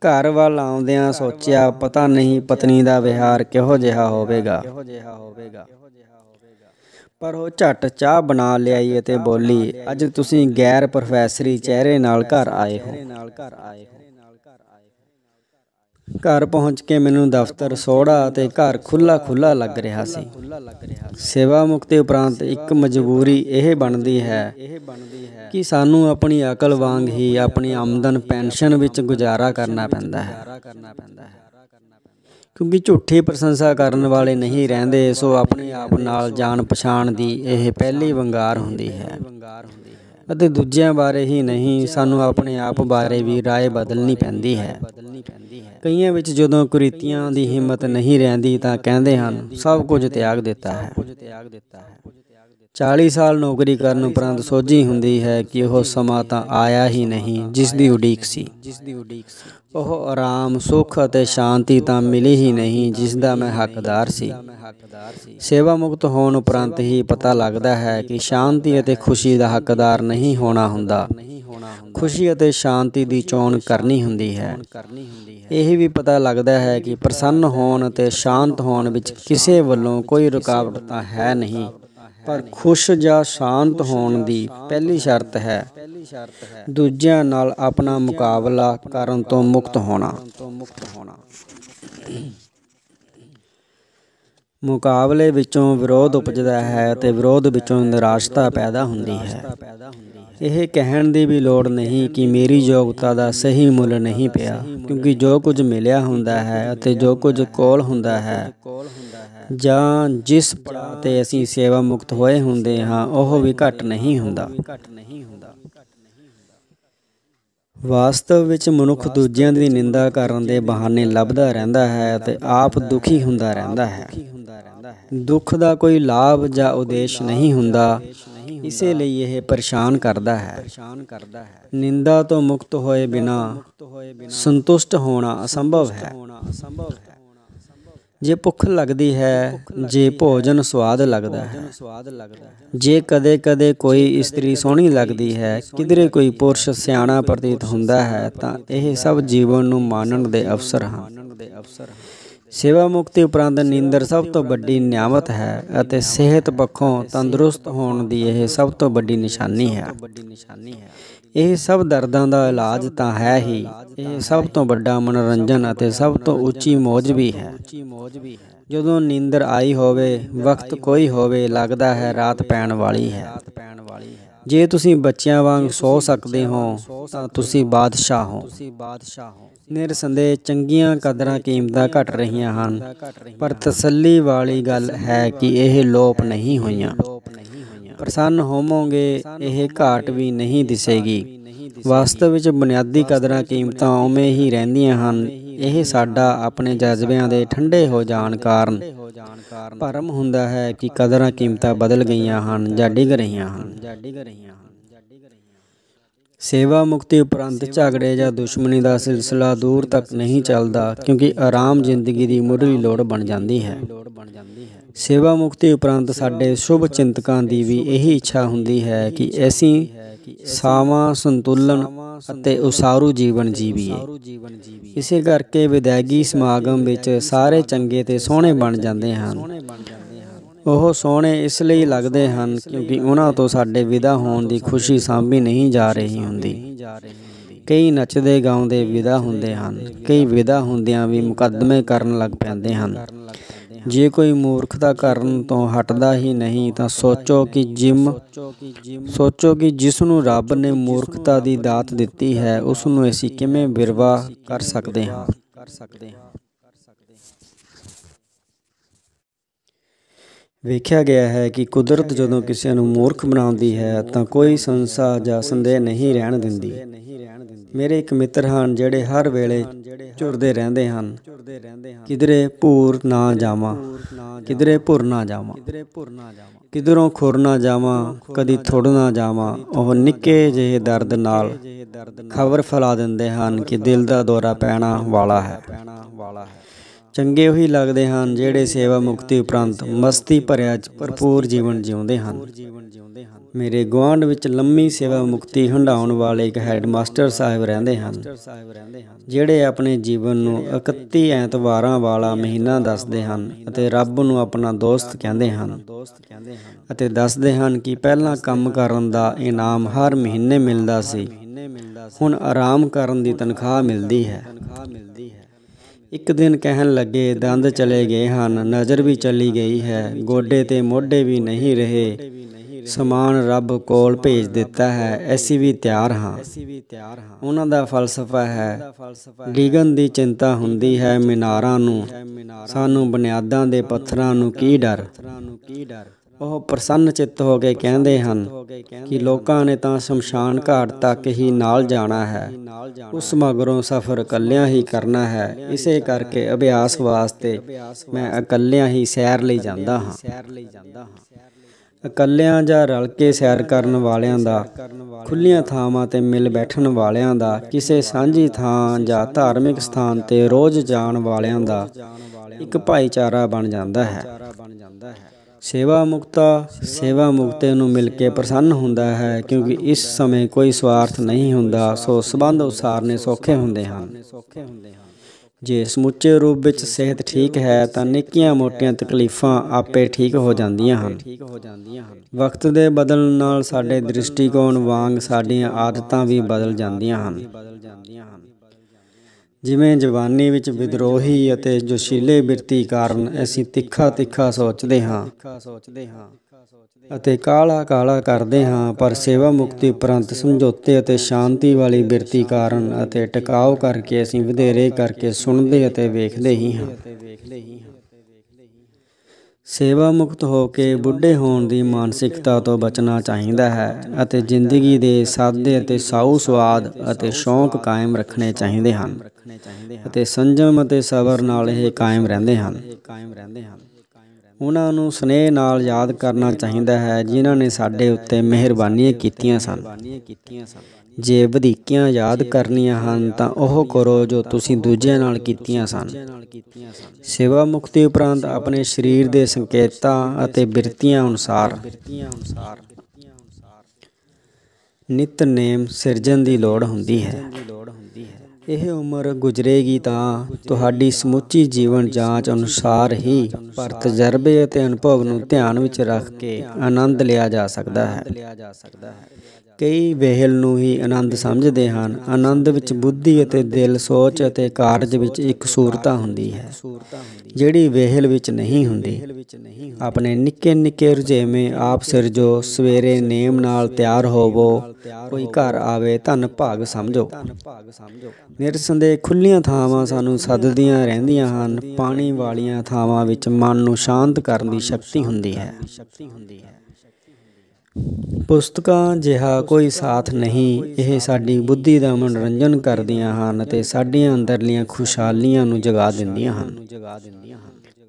ਘਰ ਵੱਲ ਆਉਂਦਿਆਂ ਸੋਚਿਆ, ਪਤਾ ਨਹੀਂ ਪਤਨੀ ਦਾ ਵਿਹਾਰ ਕਿਹੋ ਜਿਹਾ ਹੋਵੇਗਾ। ਪਰ ਉਹ ਝਟ ਚਾਹ ਬਣਾ ਲਿਆਈ ਅਤੇ ਬੋਲੀ, ਅੱਜ ਤੁਸੀਂ ਗੈਰ ਪ੍ਰੋਫੈਸਰੀ ਚਿਹਰੇ ਨਾਲ ਘਰ ਆਏ ਹੋ। ਘਰ ਪਹੁੰਚ ਕੇ ਮੈਨੂੰ ਦਫ਼ਤਰ ਸੋੜਾ ਅਤੇ ਘਰ ਖੁੱਲਾ ਖੁੱਲਾ ਲੱਗ ਰਿਹਾ ਸੀ ਸੇਵਾ ਮੁਕਤੀ ਉਪਰੰਤ ਇੱਕ ਮਜਬੂਰੀ ਇਹ ਬਣਦੀ ਹੈ ਕਿ ਸਾਨੂੰ ਆਪਣੀ ਅਕਲ ਵਾਂਗ ਹੀ ਆਪਣੀ ਆਮਦਨ ਪੈਨਸ਼ਨ ਵਿੱਚ ਗੁਜ਼ਾਰਾ ਕਰਨਾ ਪੈਂਦਾ ਹੈ ਕਿਉਂਕਿ ਝੂਠੀ ਪ੍ਰਸ਼ੰਸਾ ਕਰਨ ਵਾਲੇ ਨਹੀਂ ਰਹਿੰਦੇ ਸੋ ਆਪਣੇ ਆਪ ਨਾਲ ਜਾਣ ਪਛਾਣ ਦੀ ਇਹ ਪਹਿਲੀ ਵੰਗਾਰ ਹੁੰਦੀ ਹੈ ਅਤੇ ਦੂਜਿਆਂ ਬਾਰੇ ਹੀ ਨਹੀਂ ਸਾਨੂੰ ਆਪਣੇ ਆਪ ਬਾਰੇ ਵੀ رائے ਬਦਲਣੀ ਪੈਂਦੀ ਹੈ ਕਈਆਂ ਵਿੱਚ ਜਦੋਂ ਕੁਰੀਤੀਆਂ ਦੀ ਹਿੰਮਤ ਨਹੀਂ ਰਹਿੰਦੀ ਤਾਂ ਕਹਿੰਦੇ ਹਨ, ਸਭ ਕੁਝ ਤਿਆਗ ਦਿੱਤਾ ਹੈ। 40 ਸਾਲ ਨੌਕਰੀ ਕਰਨ ਉਪਰੰਤ ਸੋਝੀ ਹੁੰਦੀ ਹੈ ਕਿ ਉਹ ਸਮਾਂ ਤਾਂ ਆਇਆ ਹੀ ਨਹੀਂ, ਜਿਸ ਦੀ ਉਡੀਕ ਸੀ। ਉਹ ਆਰਾਮ, ਸੁੱਖ ਅਤੇ ਸ਼ਾਂਤੀ ਤਾਂ ਮਿਲੀ ਹੀ ਨਹੀਂ, ਜਿਸ ਦਾ ਮੈਂ ਹੱਕਦਾਰ ਸੀ। ਸੇਵਾ ਮੁਕਤ ਹੋਣ ਉਪਰੰਤ ਹੀ ਪਤਾ ਲੱਗਦਾ ਹੈ ਕਿ ਸ਼ਾਂਤੀ ਅਤੇ ਖੁਸ਼ੀ ਦਾ ਹੱਕਦਾਰ ਨਹੀਂ ਹੋਣਾ ਹੁੰਦਾ। ਖੁਸ਼ੀ ਅਤੇ ਸ਼ਾਂਤੀ ਦੀ ਚੋਣ ਕਰਨੀ ਹੁੰਦੀ ਹੈ। ਇਹ ਵੀ ਪਤਾ ਲੱਗਦਾ ਹੈ ਕਿ ਪ੍ਰਸੰਨ ਹੋਣ ਅਤੇ ਸ਼ਾਂਤ ਹੋਣ ਵਿੱਚ ਕਿਸੇ ਵੱਲੋਂ ਕੋਈ ਰੁਕਾਵਟ ਤਾਂ ਹੈ ਨਹੀਂ। ਪਰ ਖੁਸ਼ ਜਾਂ ਸ਼ਾਂਤ ਹੋਣ ਦੀ ਪਹਿਲੀ ਸ਼ਰਤ ਹੈ ਦੂਜਿਆਂ ਨਾਲ ਆਪਣਾ ਮੁਕਾਬਲਾ ਕਰਨ ਤੋਂ ਮੁਕਤ ਹੋਣਾ। ਮੁਕਾਬਲੇ ਵਿੱਚੋਂ ਵਿਰੋਧ ਉਪਜਦਾ ਹੈ ਤੇ ਵਿਰੋਧ ਵਿੱਚੋਂ ਨਿਰਾਸ਼ਤਾ ਪੈਦਾ ਹੁੰਦੀ ਹੈ। ਇਹ ਕਹਿਣ ਦੀ ਵੀ ਲੋੜ ਨਹੀਂ ਕਿ ਮੇਰੀ ਯੋਗਤਾ ਦਾ ਸਹੀ ਮੁੱਲ ਨਹੀਂ ਪਿਆ, ਕਿਉਂਕਿ ਜੋ ਕੁਝ ਮਿਲਿਆ ਹੁੰਦਾ ਹੈ ਅਤੇ ਜੋ ਕੁਝ ਕੋਲ ਹੁੰਦਾ ਹੈ ਜਾਂ ਜਿਸ ਪੜਾਅ ਤੇ ਅਸੀਂ ਸੇਵਾ ਮੁਕਤ ਹੋਏ ਹੁੰਦੇ ਹਾਂ, ਉਹ ਵੀ ਘਟ ਨਹੀਂ ਹੁੰਦਾ। ਵਾਸਤਵ ਵਿੱਚ ਮਨੁੱਖ ਦੂਜਿਆਂ ਦੀ ਨਿੰਦਾ ਕਰਨ ਦੇ ਬਹਾਨੇ ਲੱਭਦਾ ਰਹਿੰਦਾ ਹੈ ਅਤੇ ਆਪ ਦੁਖੀ ਹੁੰਦਾ ਰਹਿੰਦਾ ਹੈ। ਦੁੱਖ ਦਾ ਕੋਈ ਲਾਭ ਜਾਂ ਉਦੇਸ਼ ਨਹੀਂ ਹੁੰਦਾ, ਇਸੇ ਲਈ ਇਹ ਪਰੇਸ਼ਾਨ ਕਰਦਾ ਹੈ। ਨਿੰਦਾ ਤੋਂ ਮੁਕਤ ਹੋਏ ਬਿਨਾ ਸੰਤੁਸ਼ਟ ਹੋਣਾ ਅਸੰਭਵ ਹੈ। ਜੇ ਭੁੱਖ ਲੱਗਦੀ ਹੈ, ਜੇ ਭੋਜਨ ਸਵਾਦ ਲੱਗਦਾ ਹੈ। ਜੇ ਕਦੇ-ਕਦੇ ਕੋਈ ਇਸਤਰੀ ਸੋਹਣੀ ਲੱਗਦੀ ਹੈ, ਕਿਧਰੇ ਕੋਈ ਪੁਰਸ਼ ਸਿਆਣਾ ਪ੍ਰਤੀਤ ਹੁੰਦਾ ਹੈ, ਤਾਂ ਇਹ ਸਭ ਜੀਵਨ ਨੂੰ ਮਾਣਨ ਦੇ ਅਵਸਰ ਹਨ। ਸੇਵਾ ਮੁਕਤੀ ਉਪਰੰਤ ਨੀਂਦਰ ਸਭ ਤੋਂ ਵੱਡੀ ਨਿਆਮਤ ਹੈ ਅਤੇ ਸਿਹਤ ਪੱਖੋਂ ਤੰਦਰੁਸਤ ਹੋਣ ਦੀ ਇਹ ਸਭ ਤੋਂ ਵੱਡੀ ਨਿਸ਼ਾਨੀ ਹੈ। ਇਹ ਸਭ ਦਰਦਾਂ ਦਾ ਇਲਾਜ ਤਾਂ ਹੈ ਹੀ। ਇਹ ਸਭ ਤੋਂ ਵੱਡਾ ਮਨੋਰੰਜਨ ਅਤੇ ਸਭ ਤੋਂ ਉੱਚੀ ਮੌਜ ਵੀ ਹੈ। ਜਦੋਂ ਨੀਂਦਰ ਆਈ ਹੋਵੇ, ਵਕਤ ਕੋਈ ਹੋਵੇ, ਲੱਗਦਾ ਹੈ ਰਾਤ ਪੈਣ ਵਾਲੀ ਹੈ। ਜੇ ਤੁਸੀਂ ਬੱਚਿਆਂ ਵਾਂਗ ਸੋ ਸਕਦੇ ਹੋ, ਤਾਂ ਤੁਸੀਂ ਬਾਦਸ਼ਾਹ ਹੋ। ਨਿਰਸੰਦੇਹ ਚੰਗੀਆਂ ਕਦਰਾਂ ਕੀਮਤਾਂ ਘਟ ਰਹੀਆਂ ਹਨ, ਪਰ ਤਸੱਲੀ ਵਾਲੀ ਗੱਲ ਹੈ ਕਿ ਇਹ ਲੋਪ ਨਹੀਂ ਹੋਈਆਂ। ਪ੍ਰਸੰਨ ਹੋਵੋਗੇ, ਇਹ ਘਾਟ ਵੀ ਨਹੀਂ ਦਿਸੇਗੀ। ਵਾਸਤਵ ਵਿੱਚ ਬੁਨਿਆਦੀ ਕਦਰਾਂ ਕੀਮਤਾਂ ਉਵੇਂ ਹੀ ਰਹਿੰਦੀਆਂ ਹਨ ਇਹ ਸਾਡਾ ਆਪਣੇ ਜਜ਼ਬਿਆਂ ਦੇ ਠੰਡੇ ਹੋ ਜਾਣ ਕਾਰਨ। ਭਰਮ ਹੁੰਦਾ ਹੈ ਕਿ ਕਦਰਾਂ ਕੀਮਤਾਂ ਬਦਲ ਗਈਆਂ ਹਨ ਜਾਂ ਡਿੱਗ ਰਹੀਆਂ ਹਨ। ਸੇਵਾ ਮੁਕਤੀ ਉਪਰੰਤ ਝਗੜੇ ਜਾਂ ਦੁਸ਼ਮਣੀ ਦਾ ਸਿਲਸਿਲਾ ਦੂਰ ਤੱਕ ਨਹੀਂ ਚੱਲਦਾ, ਕਿਉਂਕਿ ਆਰਾਮ ਜ਼ਿੰਦਗੀ ਦੀ ਮੁੱਢਲੀ ਲੋੜ ਬਣ ਜਾਂਦੀ ਹੈ। ਸੇਵਾ ਮੁਕਤੀ ਉਪਰੰਤ ਸਾਡੇ ਸ਼ੁਭ ਚਿੰਤਕਾਂ ਦੀ ਵੀ ਇਹੀ ਇੱਛਾ ਹੁੰਦੀ ਹੈ ਕਿ ਅਸੀਂ ਸਾਵਾ ਸੰਤੁਲਨ ਅਤੇ ਉਸਾਰੂ ਜੀਵਨ ਜੀਵੀਏ। ਇਸੇ ਕਰਕੇ ਵਿਦਾਇਗੀ ਸਮਾਗਮ ਵਿੱਚ ਸਾਰੇ ਚੰਗੇ ਤੇ ਸੋਹਣੇ ਬਣ ਜਾਂਦੇ ਹਨ। ਉਹ ਸੋਹਣੇ ਇਸ ਲਈ ਲੱਗਦੇ ਹਨ ਕਿਉਂਕਿ ਉਹਨਾਂ ਤੋਂ ਸਾਡੇ ਵਿਦਾ ਹੋਣ ਦੀ ਖੁਸ਼ੀ ਸਾਂਭੀ ਨਹੀਂ ਜਾ ਰਹੀ ਹੁੰਦੀ। ਕਈ ਨੱਚਦੇ ਗਾਉਂਦੇ ਵਿਦਾ ਹੁੰਦੇ ਹਨ। ਕਈ ਵਿਦਾ ਹੁੰਦਿਆਂ ਵੀ ਮੁਕੱਦਮੇ ਕਰਨ ਲੱਗ ਪੈਂਦੇ ਹਨ। ਜੇ ਕੋਈ ਮੂਰਖਤਾ ਕਰਨ ਤੋਂ ਹਟਦਾ ਹੀ ਨਹੀਂ, ਤਾਂ ਸੋਚੋ ਕਿ ਜਿਮ ਸੋਚੋ ਕਿ ਜਿਸ ਨੂੰ ਰੱਬ ਨੇ ਮੂਰਖਤਾ ਦੀ ਦਾਤ ਦਿੱਤੀ ਹੈ, ਉਸ ਨੂੰ ਅਸੀਂ ਕਿਵੇਂ ਬਿਰਵਾ ਕਰ ਸਕਦੇ ਹਾਂ? ਵੇਖਿਆ ਗਿਆ ਹੈ ਕਿ ਕੁਦਰਤ ਜਦੋਂ ਕਿਸੇ ਨੂੰ ਮੂਰਖ ਬਣਾਉਂਦੀ ਹੈ ਤਾਂ ਕੋਈ ਸੰਸਾ ਜਾਂ ਸੰਦੇਹ ਨਹੀਂ ਰਹਿਣ ਦਿੰਦੀ। ਮੇਰੇ ਇੱਕ ਮਿੱਤਰ ਹਨ ਜਿਹੜੇ ਹਰ ਵੇਲੇ ਝੁਰਦੇ ਰਹਿੰਦੇ ਹਨ। ਕਿਧਰੇ ਭੂਰ ਨਾ ਜਾਵਾਂ, ਕਿਧਰੇ ਭੁਰ ਨਾ ਜਾਵਾਂ, ਕਿਧਰੋਂ ਖੁਰ ਨਾ ਜਾਵਾਂ, ਕਦੀ ਥੁੜ ਨਾ ਜਾਵਾਂ, ਉਹ ਨਿੱਕੇ ਜਿਹੇ ਦਰਦ ਨਾਲ ਖਬਰ ਫੈਲਾ ਦਿੰਦੇ ਹਨ ਕਿ ਦਿਲ ਦਾ ਦੌਰਾ ਪੈਣਾ ਵਾਲਾ ਹੈ। ਚੰਗੇ ਉਹੀ ਲੱਗਦੇ ਹਨ ਜਿਹੜੇ ਸੇਵਾ ਮੁਕਤੀ ਉਪਰੰਤ ਮਸਤੀ ਭਰਿਆ ਭਰਪੂਰ ਜੀਵਨ ਜਿਉਂਦੇ ਹਨ। ਮੇਰੇ ਗਵਾਂਢ ਵਿੱਚ ਲੰਮੀ ਸੇਵਾ ਮੁਕਤੀ ਹੰਡਾਉਣ ਵਾਲੇ ਇੱਕ ਹੈਡਮਾਸਟਰ ਸਾਹਿਬ ਰਹਿੰਦੇ ਹਨ, ਜਿਹੜੇ ਆਪਣੇ ਜੀਵਨ ਨੂੰ 31 ਐਤਵਾਰਾਂ ਵਾਲਾ ਮਹੀਨਾ ਦੱਸਦੇ ਹਨ ਅਤੇ ਰੱਬ ਨੂੰ ਆਪਣਾ ਦੋਸਤ ਕਹਿੰਦੇ ਹਨ ਅਤੇ ਦੱਸਦੇ ਹਨ ਕਿ ਪਹਿਲਾਂ ਕੰਮ ਕਰਨ ਦਾ ਇਨਾਮ ਹਰ ਮਹੀਨੇ ਮਿਲਦਾ ਸੀ, ਹੁਣ ਆਰਾਮ ਕਰਨ ਦੀ ਤਨਖਾਹ ਮਿਲਦੀ ਹੈ। ਇੱਕ ਦਿਨ ਕਹਿਣ ਲੱਗੇ, ਦੰਦ ਚਲੇ ਗਏ ਹਨ, ਨਜ਼ਰ ਵੀ ਚਲੀ ਗਈ ਹੈ, ਗੋਡੇ ਤੇ ਮੋਢੇ ਵੀ ਨਹੀਂ ਰਹੇ। ਸਮਾਨ ਰੱਬ ਕੋਲ ਭੇਜ ਦਿੱਤਾ ਹੈ, ਅਸੀਂ ਵੀ ਤਿਆਰ ਹਾਂ। ਉਹਨਾਂ ਦਾ ਫਲਸਫਾ ਹੈ ਡਿਗਨ ਦੀ ਚਿੰਤਾ ਹੁੰਦੀ ਹੈ ਮਿਨਾਰਾਂ ਨੂੰ। ਸਾਨੂੰ ਬੁਨਿਆਦਾਂ ਦੇ ਪੱਥਰਾਂ ਨੂੰ ਕੀ ਡਰ? ਉਹ ਪ੍ਰਸੰਨ ਚਿੱਤ ਹੋ ਕੇ ਕਹਿੰਦੇ ਹਨ ਕਿ ਲੋਕਾਂ ਨੇ ਤਾਂ ਸ਼ਮਸ਼ਾਨ ਘਾਟ ਤੱਕ ਹੀ ਨਾਲ ਜਾਣਾ ਹੈ। ਉਸ ਮਗਰੋਂ ਸਫ਼ਰ ਇਕੱਲਿਆਂ ਹੀ ਕਰਨਾ ਹੈ। ਇਸੇ ਕਰਕੇ ਅਭਿਆਸ ਵਾਸਤੇ ਮੈਂ ਇਕੱਲਿਆਂ ਹੀ ਸੈਰ ਲਈ ਜਾਂਦਾ ਹਾਂ ਇਕੱਲਿਆਂ ਜਾਂ ਰਲ ਕੇ ਸੈਰ ਕਰਨ ਵਾਲਿਆਂ ਦਾ ਖੁੱਲੀਆਂ ਥਾਵਾਂ ਤੇ ਮਿਲ ਬੈਠਣ ਵਾਲਿਆਂ ਦਾ ਕਿਸੇ ਸਾਂਝੀ ਥਾਂ ਜਾਂ ਧਾਰਮਿਕ ਸਥਾਨ ਤੇ ਰੋਜ਼ ਜਾਣ ਵਾਲਿਆਂ ਦਾ ਇੱਕ ਭਾਈਚਾਰਾ ਬਣ ਜਾਂਦਾ ਹੈ। ਸੇਵਾ ਮੁਕਤਾ ਸੇਵਾ ਮੁਕਤੇ ਨੂੰ ਮਿਲ ਕੇ ਪ੍ਰਸੰਨ ਹੁੰਦਾ ਹੈ, ਕਿਉਂਕਿ ਇਸ ਸਮੇਂ ਕੋਈ ਸਵਾਰਥ ਨਹੀਂ ਹੁੰਦਾ, ਸੋ ਸਬੰਧ ਉਸਾਰਨੇ ਸੌਖੇ ਹੁੰਦੇ ਹਨ। ਜੇ ਸਮੁੱਚੇ ਰੂਪ ਵਿੱਚ ਸਿਹਤ ਠੀਕ ਹੈ, ਤਾਂ ਨਿੱਕੀਆਂ ਮੋਟੀਆਂ ਤਕਲੀਫਾਂ ਆਪੇ ਠੀਕ ਹੋ ਜਾਂਦੀਆਂ ਹਨ। ਵਕਤ ਦੇ ਬਦਲਣ ਨਾਲ ਸਾਡੇ ਦ੍ਰਿਸ਼ਟੀਕੋਣ ਵਾਂਗ ਸਾਡੀਆਂ ਆਦਤਾਂ ਵੀ ਬਦਲ ਜਾਂਦੀਆਂ ਹਨ। ਜਿਵੇਂ ਜਵਾਨੀ ਵਿੱਚ ਵਿਦਰੋਹੀ ਅਤੇ ਜੋਸ਼ੀਲੇ ਬਿਰਤੀ ਕਾਰਨ ਅਸੀਂ ਤਿੱਖਾ ਤਿੱਖਾ ਸੋਚਦੇ ਹਾਂ ਅਤੇ ਕਾਲਾ ਕਾਲਾ ਕਰਦੇ ਹਾਂ, ਪਰ ਸੇਵਾ ਮੁਕਤੀ ਉਪਰੰਤ ਸਮਝੌਤੇ ਅਤੇ ਸ਼ਾਂਤੀ ਵਾਲੀ ਬਿਰਤੀ ਕਾਰਨ ਅਤੇ ਟਿਕਾਓ ਕਰਕੇ ਅਸੀਂ ਵਧੇਰੇ ਕਰਕੇ ਸੁਣਦੇ ਅਤੇ ਵੇਖਦੇ ਹੀ ਹਾਂ। ਸੇਵਾ ਮੁਕਤ ਹੋ ਕੇ ਬੁੱਢੇ ਹੋਣ ਦੀ ਮਾਨਸਿਕਤਾ ਤੋਂ ਬਚਣਾ ਚਾਹੀਦਾ ਹੈ ਅਤੇ ਜ਼ਿੰਦਗੀ ਦੇ ਸਾਦੇ ਅਤੇ ਸਾਊ ਸਵਾਦ ਅਤੇ ਸ਼ੌਂਕ ਕਾਇਮ ਰੱਖਣੇ ਚਾਹੀਦੇ ਹਨ। ਅਤੇ ਸੰਜਮ ਅਤੇ ਸਬਰ ਨਾਲ ਇਹ ਕਾਇਮ ਰਹਿੰਦੇ ਹਨ। ਉਹਨਾਂ ਨੂੰ ਸਨੇਹ ਨਾਲ ਯਾਦ ਕਰਨਾ ਚਾਹੀਦਾ ਹੈ ਜਿਨ੍ਹਾਂ ਨੇ ਸਾਡੇ ਉੱਤੇ ਮਿਹਰਬਾਨੀਆਂ ਕੀਤੀਆਂ ਸਨ। ਜੇ ਵਧੀਕੀਆਂ ਯਾਦ ਕਰਨੀਆਂ ਹਨ ਤਾਂ ਉਹ ਕਰੋ ਜੋ ਤੁਸੀਂ ਦੂਜਿਆਂ ਨਾਲ ਕੀਤੀਆਂ ਸਨ। ਸੇਵਾ ਮੁਕਤੀ ਉਪਰੰਤ ਆਪਣੇ ਸਰੀਰ ਦੇ ਸੰਕੇਤਾਂ ਅਤੇ ਬਿਰਤੀਆਂ ਅਨੁਸਾਰ। ਨਿਤਨੇਮ ਸਿਰਜਣ ਦੀ ਲੋੜ ਹੁੰਦੀ ਹੈ। ਇਹ ਉਮਰ ਗੁਜ਼ਰੇਗੀ ਤਾਂ ਤੁਹਾਡੀ ਸਮੁੱਚੀ ਜੀਵਨ ਜਾਂਚ ਅਨੁਸਾਰ ਹੀ ਪਰ ਤਜਰਬੇ ਅਤੇ ਅਨੁਭਵ ਨੂੰ ਧਿਆਨ ਵਿੱਚ ਰੱਖ ਕੇ ਆਨੰਦ ਲਿਆ ਜਾ ਸਕਦਾ ਹੈ। ਕਈ ਵੇਹਲ ਨੂੰ ਹੀ ਆਨੰਦ ਸਮਝਦੇ ਹਨ। ਆਨੰਦ ਵਿੱਚ ਬੁੱਧੀ ਅਤੇ ਦਿਲ, ਸੋਚ ਅਤੇ ਕਾਰਜ ਵਿੱਚ ਇੱਕ ਸੂਰਤਾ ਹੁੰਦੀ ਹੈ, ਜਿਹੜੀ ਵੇਹਲ ਵਿੱਚ ਨਹੀਂ ਹੁੰਦੀ। ਆਪਣੇ ਨਿੱਕੇ ਨਿੱਕੇ ਰੁਝੇਵੇਂ, ਆਪ ਸਿਰਜੋ ਸਵੇਰੇ ਨੇਮ ਨਾਲ ਤਿਆਰ ਹੋਵੋ, ਕੋਈ ਘਰ ਆਵੇ, ਧੰਨ ਭਾਗ ਸਮਝੋ। ਨਿਰਸੰਦੇ ਖੁੱਲੀਆਂ ਥਾਵਾਂ ਸਾਨੂੰ ਸੱਦਦੀਆਂ ਰਹਿੰਦੀਆਂ ਹਨ। ਪਾਣੀ ਵਾਲੀਆਂ ਥਾਵਾਂ ਵਿੱਚ ਮਨ ਨੂੰ ਸ਼ਾਂਤ ਕਰਨ ਦੀ ਸ਼ਕਤੀ ਹੁੰਦੀ ਹੈ। ਪੁਸਤਕਾਂ ਜਿਹਾ ਕੋਈ ਸਾਥ ਨਹੀਂ, ਇਹ ਸਾਡੀ ਬੁੱਧੀ ਦਾ ਮਨੋਰੰਜਨ ਕਰਦੀਆਂ ਹਨ ਅਤੇ ਸਾਡੀਆਂ ਅੰਦਰਲੀਆਂ ਖੁਸ਼ਹਾਲੀਆਂ ਨੂੰ ਜਗਾ ਦਿੰਦੀਆਂ ਹਨ।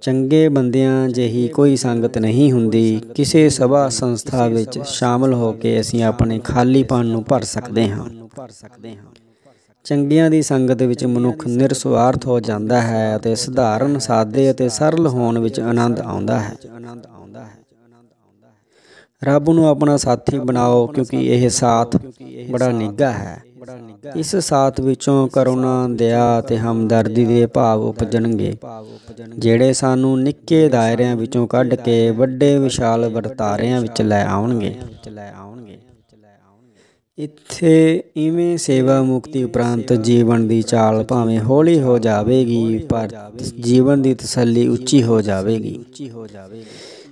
ਚੰਗੇ ਬੰਦਿਆਂ ਜਿਹੀ ਕੋਈ ਸੰਗਤ ਨਹੀਂ ਹੁੰਦੀ, ਕਿਸੇ ਸਭਾ ਸੰਸਥਾ ਵਿੱਚ ਸ਼ਾਮਲ ਹੋ ਕੇ ਅਸੀਂ ਆਪਣੇ ਖਾਲੀਪਨ ਨੂੰ ਭਰ ਸਕਦੇ ਹਾਂ। ਚੰਗਿਆਂ ਦੀ ਸੰਗਤ ਵਿੱਚ ਮਨੁੱਖ ਨਿਰਸਵਾਰਥ ਹੋ ਜਾਂਦਾ ਹੈ ਅਤੇ ਸਧਾਰਨ, ਸਾਦੇ ਅਤੇ ਸਰਲ ਹੋਣ ਵਿੱਚ ਆਨੰਦ ਆਉਂਦਾ ਹੈ। ਰੱਬ ਨੂੰ ਆਪਣਾ ਸਾਥੀ ਬਣਾਓ, ਕਿਉਂਕਿ ਇਹ ਸਾਥ ਬੜਾ ਨਿੱਘਾ ਹੈ। ਇਸ ਸਾਥ ਵਿੱਚੋਂ ਕਰੁਣਾ, ਦਇਆ ਅਤੇ ਹਮਦਰਦੀ ਦੇ ਭਾਵ ਉਪਜਣਗੇ। ਜਿਹੜੇ ਸਾਨੂੰ ਨਿੱਕੇ ਦਾਇਰਿਆਂ ਵਿੱਚੋਂ ਕੱਢ ਕੇ ਵੱਡੇ ਵਿਸ਼ਾਲ ਵਰਤਾਰਿਆਂ ਵਿੱਚ ਲੈ ਆਉਣਗੇ। ਇੱਥੇ ਇਵੇਂ ਸੇਵਾ ਮੁਕਤੀ ਉਪਰੰਤ ਜੀਵਨ ਦੀ ਚਾਲ ਭਾਵੇਂ ਹੌਲੀ ਹੋ ਜਾਵੇਗੀ, ਪਰ ਜੀਵਨ ਦੀ ਤਸੱਲੀ ਉੱਚੀ ਹੋ ਜਾਵੇਗੀ।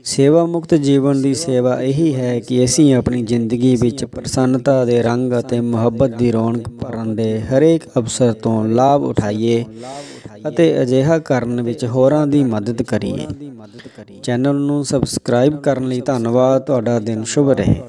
ਸੇਵਾ ਮੁਕਤ ਜੀਵਨ ਦੀ ਸੇਵਾ ਇਹੀ ਹੈ ਕਿ ਅਸੀਂ ਆਪਣੀ ਜ਼ਿੰਦਗੀ ਵਿੱਚ ਪ੍ਰਸੰਨਤਾ ਦੇ ਰੰਗ ਅਤੇ ਮੁਹੱਬਤ ਦੀ ਰੌਣਕ ਭਰਨ ਦੇ ਹਰੇਕ ਅਵਸਰ ਤੋਂ ਲਾਭ ਉਠਾਈਏ ਅਤੇ ਅਜਿਹਾ ਕਰਨ ਵਿੱਚ ਹੋਰਾਂ ਦੀ ਮਦਦ ਕਰੀਏ। ਚੈਨਲ ਨੂੰ ਸਬਸਕ੍ਰਾਈਬ ਕਰਨ ਲਈ ਧੰਨਵਾਦ। ਤੁਹਾਡਾ ਦਿਨ ਸ਼ੁਭ ਰਹੇ।